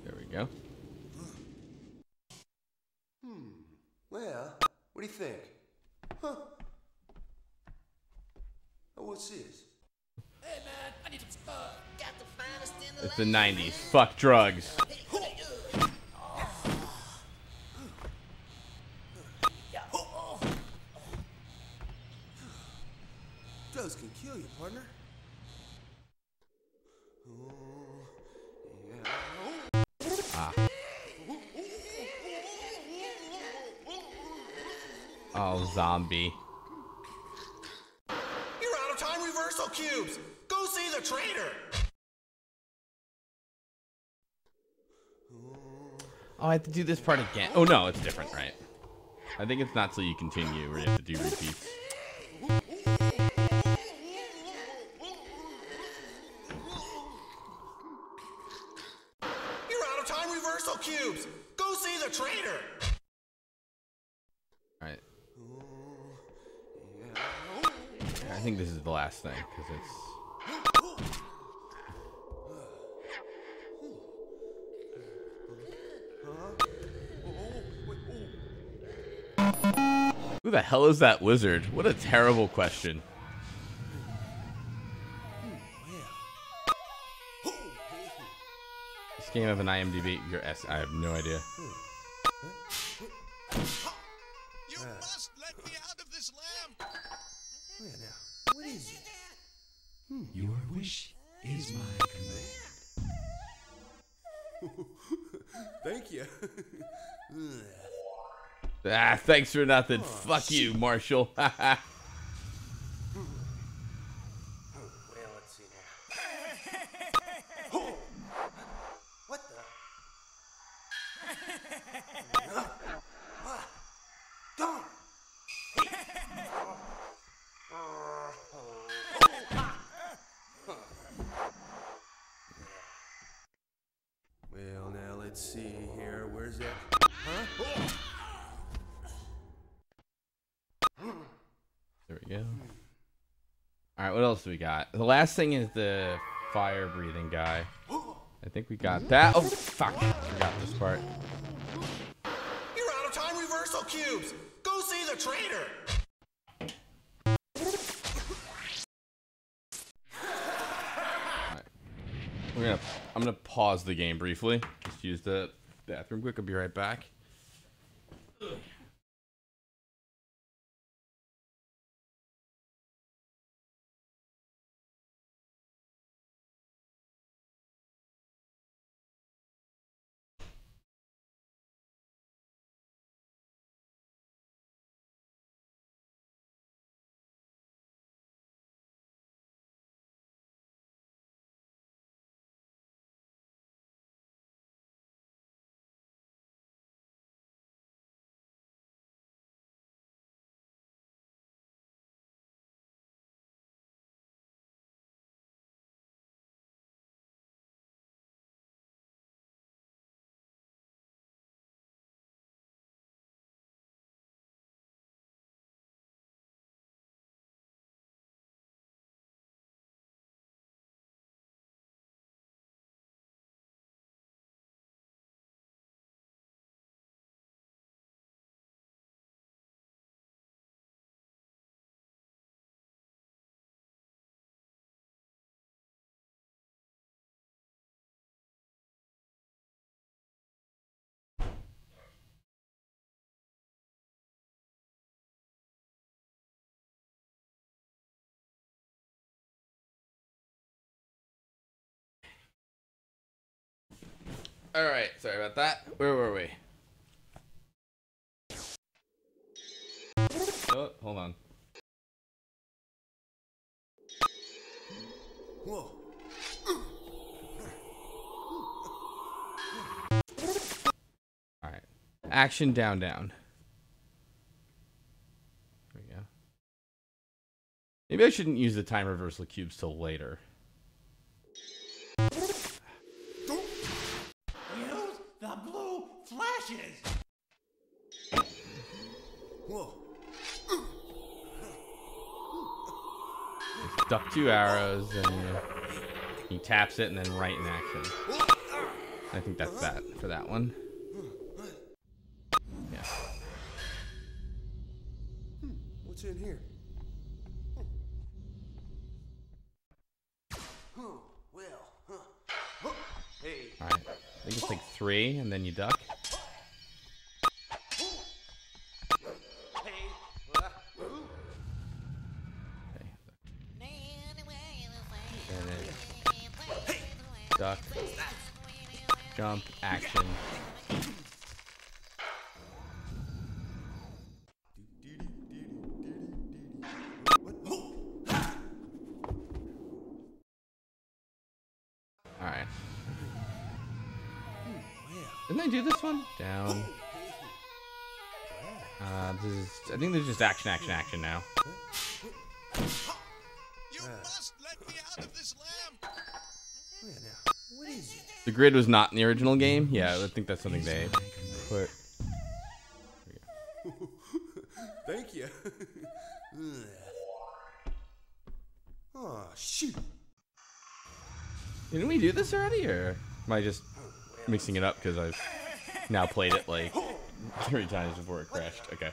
There we go. Well, what do you think? Huh? Oh, what's this? Hey man, I need some uh, got the finest in the 90s. Fuck drugs. Drugs have to do this part again. Oh no, it's different, right? I think it's not till you continue where you have to do repeats. You're out of time reversal cubes. Go see the trainer. Alright. I think this is the last thing, because it's... hell is that wizard? What a terrible question. This game have an IMDb. Your S. I have no idea. Ah, thanks for nothing. Fuck you, Marshall. The last thing is the fire breathing guy. I think we got that. Oh fuck! Forgot this part. You're out of time reversal cubes! Go see the trainer! We're gonna. I'm gonna pause the game briefly. Just use the bathroom quick. I'll be right back. All right, sorry about that. Where were we? Oh, hold on. Whoa. All right, action down, down. There we go. Maybe I shouldn't use the time reversal cubes till later. Two arrows, and he taps it, and then right in action. I think that's that for that one. Yeah. Hmm, what's in here? Huh. Well, huh. Huh. Hey. All right. I think it's like three, and then you duck. Action, action, action now. You must let me out of this lamp. What is it? The grid was not in the original game. Yeah, I think that's something they put. Thank you. oh, shoot. Didn't we do this already, or am I just mixing it up because I've now played it like three times before it crashed? Okay.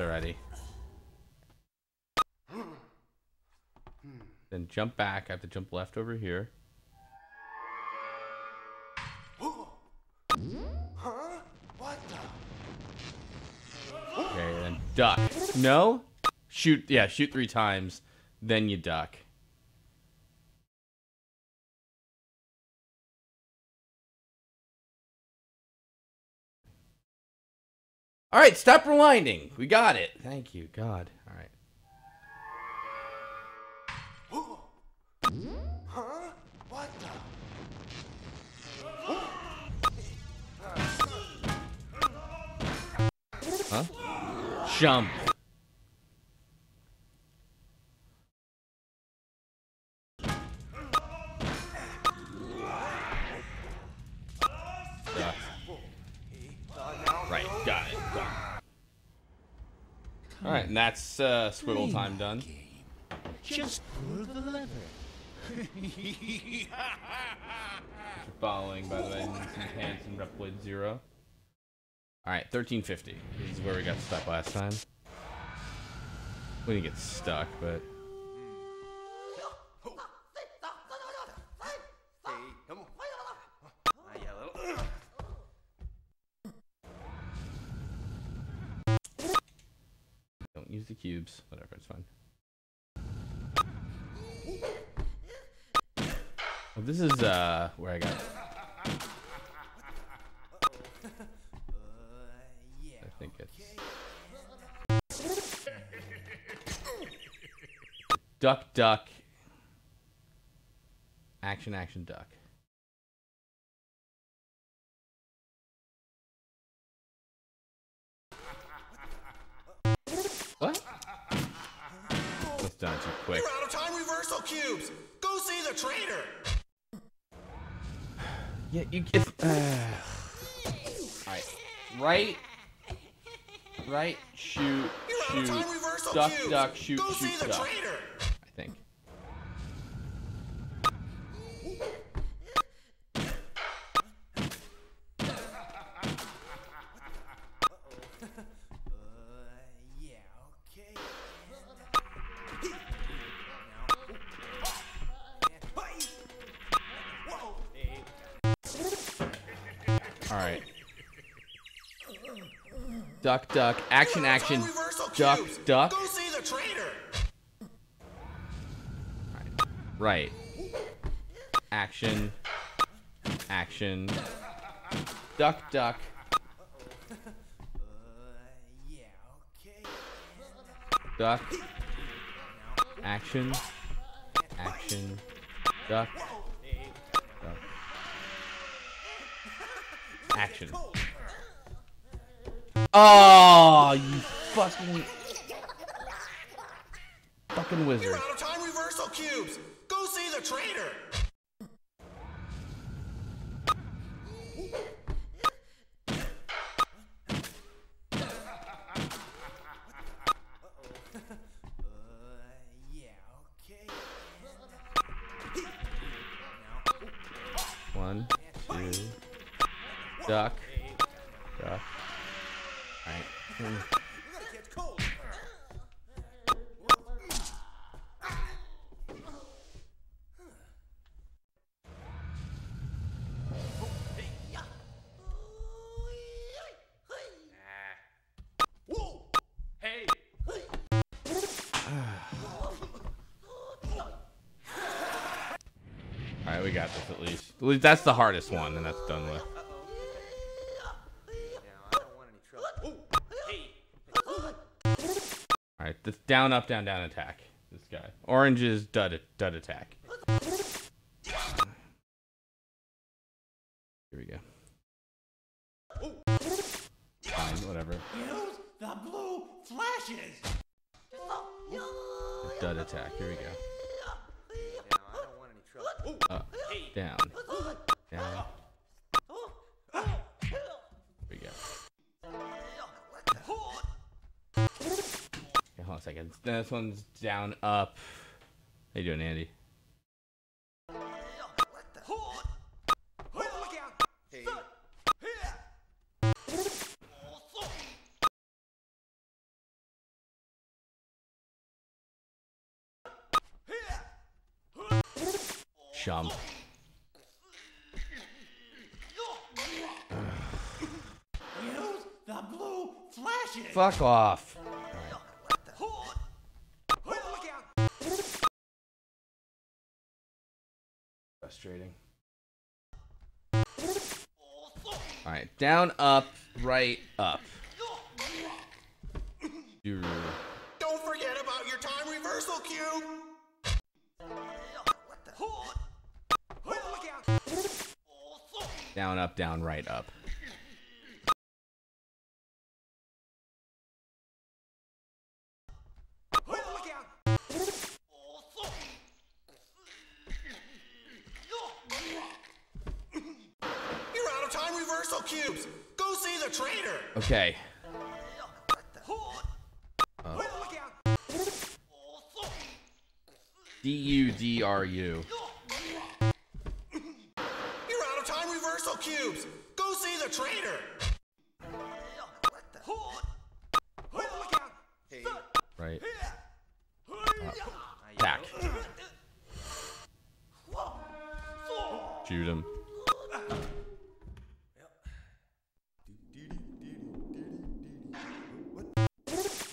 Already. Then jump back. I have to jump left over here. Huh? What the? Okay, then duck. No? Shoot. Yeah, shoot three times. Then you duck. Right, stop rewinding. We got it. Thank you, God. All right. Huh? What the? Huh? jump. That's uh, squiggle time done. Just pull the lever. Following, by the way, some pants and Reploid Zero. All right, 1350. This is where we got stuck last time. We didn't get stuck, but cubes. Whatever, it's fine. Well, this is uh where I got. I think it's. Duck, duck. Action, action, duck. Done too quick. You're out of time reversal cubes. Go see the trainer. Yeah, you get. Uh... Alright. Right. Right, shoot, You're out of shoot. time reversal Duck, cubes. duck, shoot, Go see shoot, the duck. trainer. Duck, duck, action, action, duck, cubes. duck. Go see the trainer. Right. Action. Action. Duck, duck. Duck. Action. Action. Duck. Duck. Action. Oh, you fucking fucking wizard. You're out of time reversal cubes. Go see the trainer. One, two, duck, duck. That's the hardest one, and that's done with. Alright, this down, up, down, down attack. This guy. Orange is dud, dud attack. Down, up, Shoot him.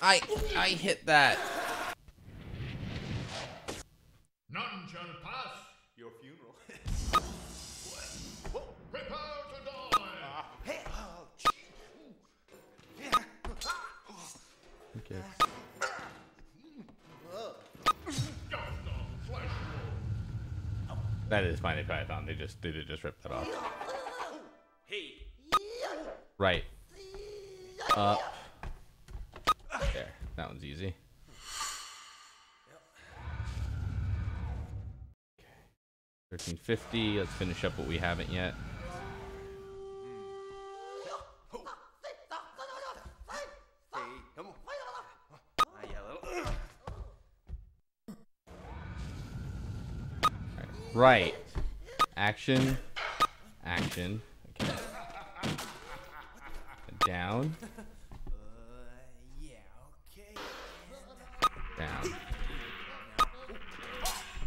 I I hit that. They just they did just rip that off. Hey, Right. Up. There. That one's easy. Okay. Thirteen fifty. Let's finish up what we haven't yet. Hey, come on. Yeah, little. Right. Action. Action. Okay. Down. Down.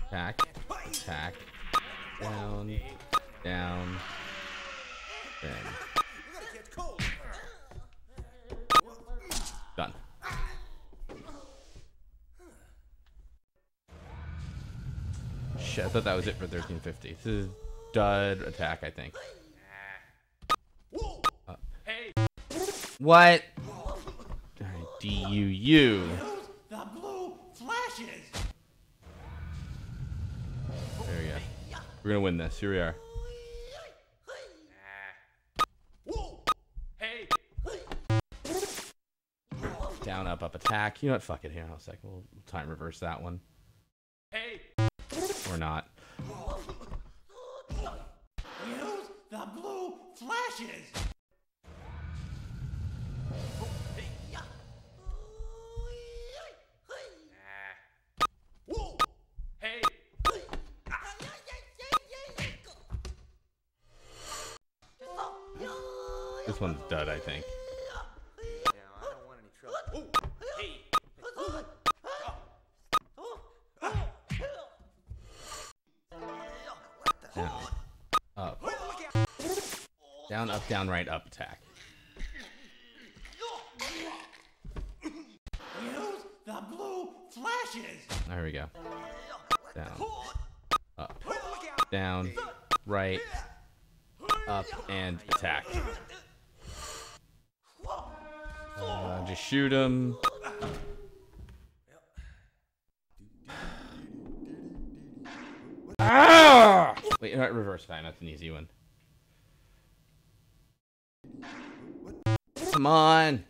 Attack. Attack. Down. Down. Then. Done. Shit, I thought that was it for 1350. This dud attack, I think. Up. What? D U U. The blue flashes. There we go. We're gonna win this. Here we are. Down, up, up, attack. You know what? Fuck it. Here, I'll second. We'll time reverse that one. hey. Or not. Down. Right. Up and attack. Uh, just shoot him. Ah! Wait, no, reverse fine. That's an easy one. Come on.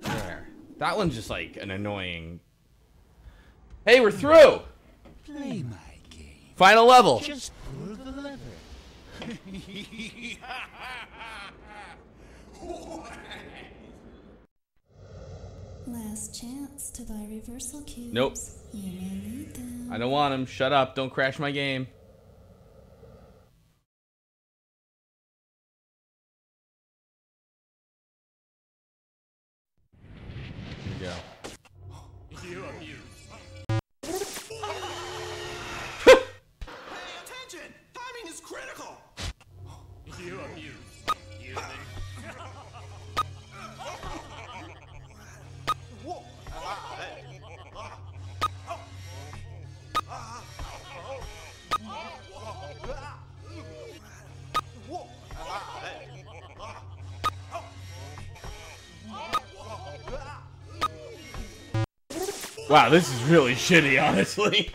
There. That one's just like an annoying. Hey, we're through. Play my game. Final level. Just pull the lever. Last chance to buy reversal cubes. Nope. You may need them. I don't want them. Shut up. Don't crash my game. Wow, this is really shitty, honestly.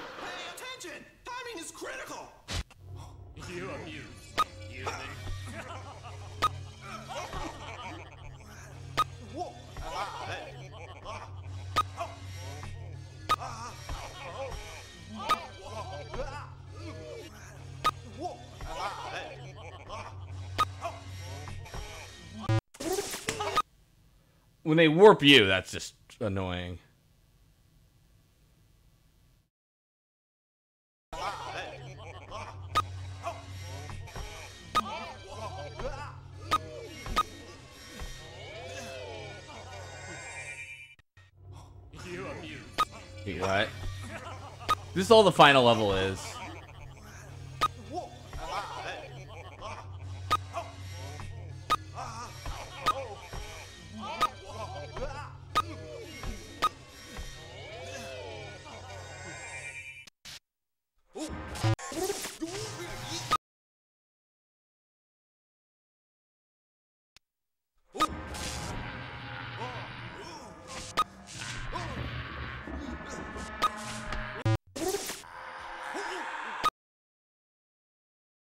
When they warp you, that's just annoying. This is all the final level is.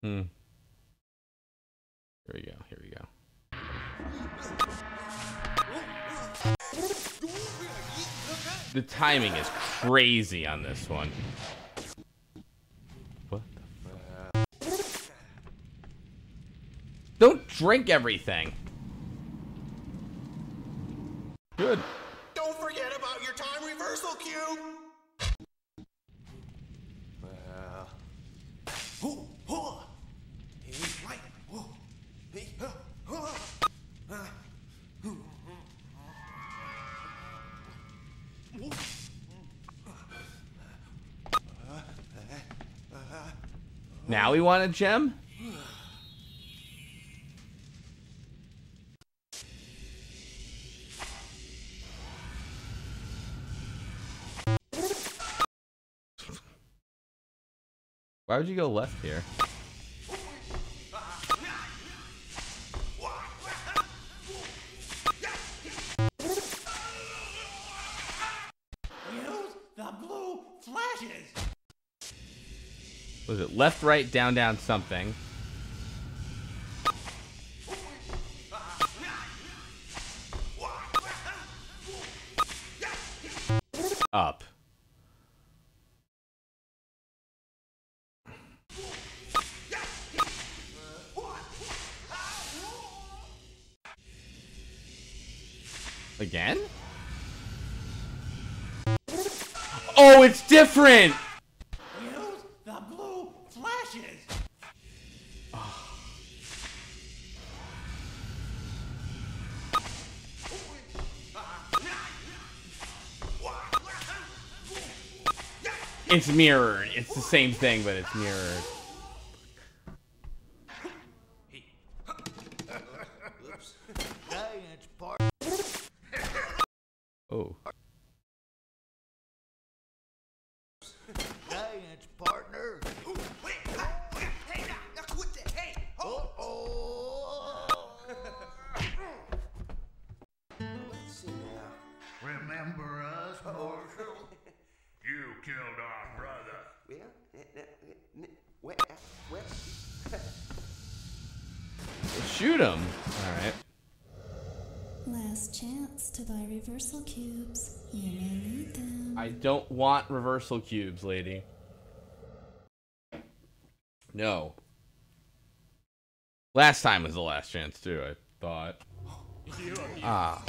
Hmm. Here we go. Here we go. The timing is crazy on this one. What the fuck? Don't drink everything. Good. Don't forget about your time reversal cube. Now we want a gem? Why would you go left here? Was it left, right, down, down, something? Up. Again? Oh, it's different! It's mirrored. It's the same thing, but it's mirrored. Want reversal cubes, lady. No. Last time was the last chance too. I thought. Ah.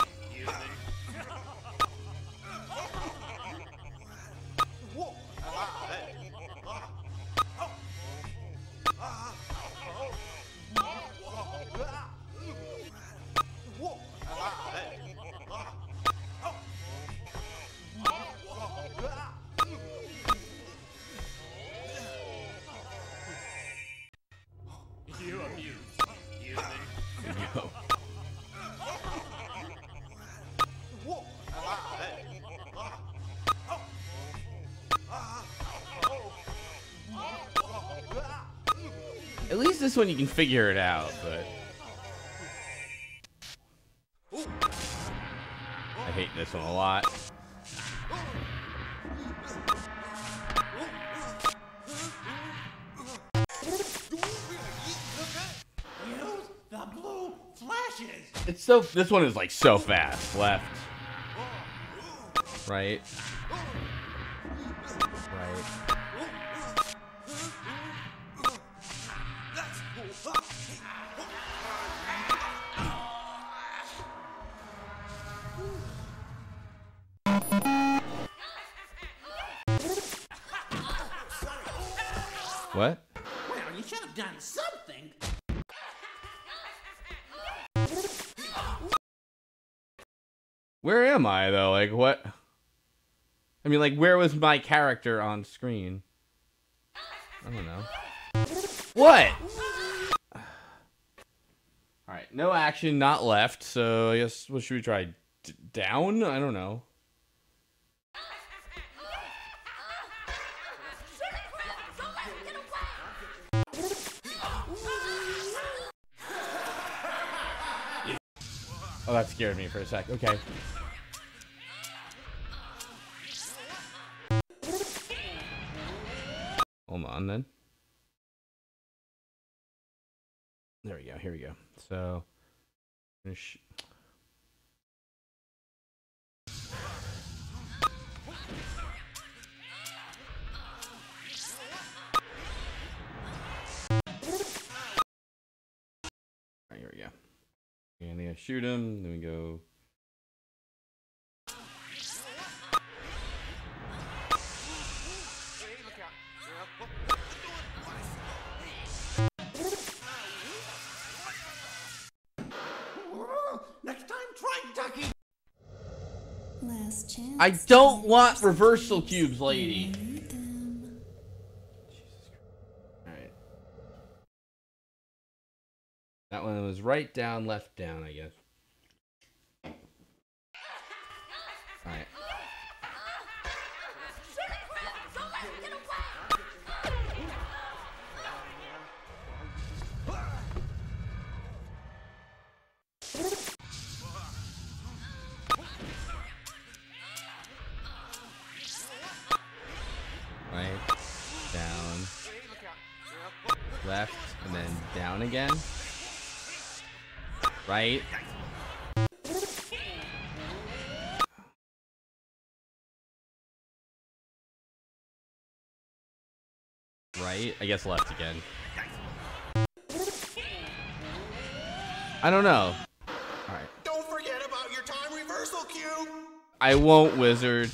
This one you can figure it out, but I hate this one a lot. The blue flashes. It's so this one is like so fast. Left. Right. Though? Like what? I mean, like where was my character on screen? I don't know. What? All right, no action, not left. So I guess what should we try? D- down? I don't know. Oh, that scared me for a sec. Okay. Hold on then. There we go. Here we go. So, here we go. And then I shoot him. Then we go. I don't want reversal cubes, lady. That one was right down, left down, I guess. Right, I guess left again. I don't know. Alright. Don't forget about your time reversal cube. I won't, wizard.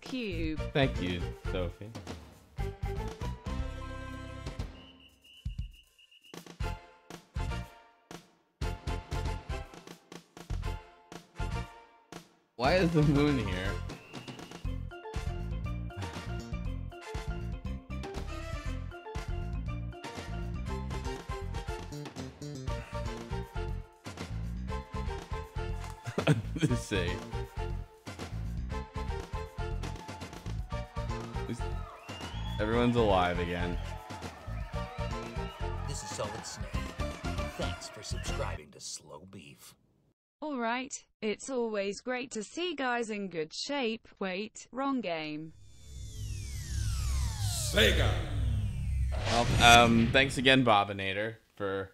Cube. Thank you, Sophie. Why is the moon here? Everyone's alive again. This is Solid Snake. Thanks for subscribing to Slow Beef. Alright, it's always great to see guys in good shape. Wait, wrong game. Sega. Well, um, thanks again, Bobinator, for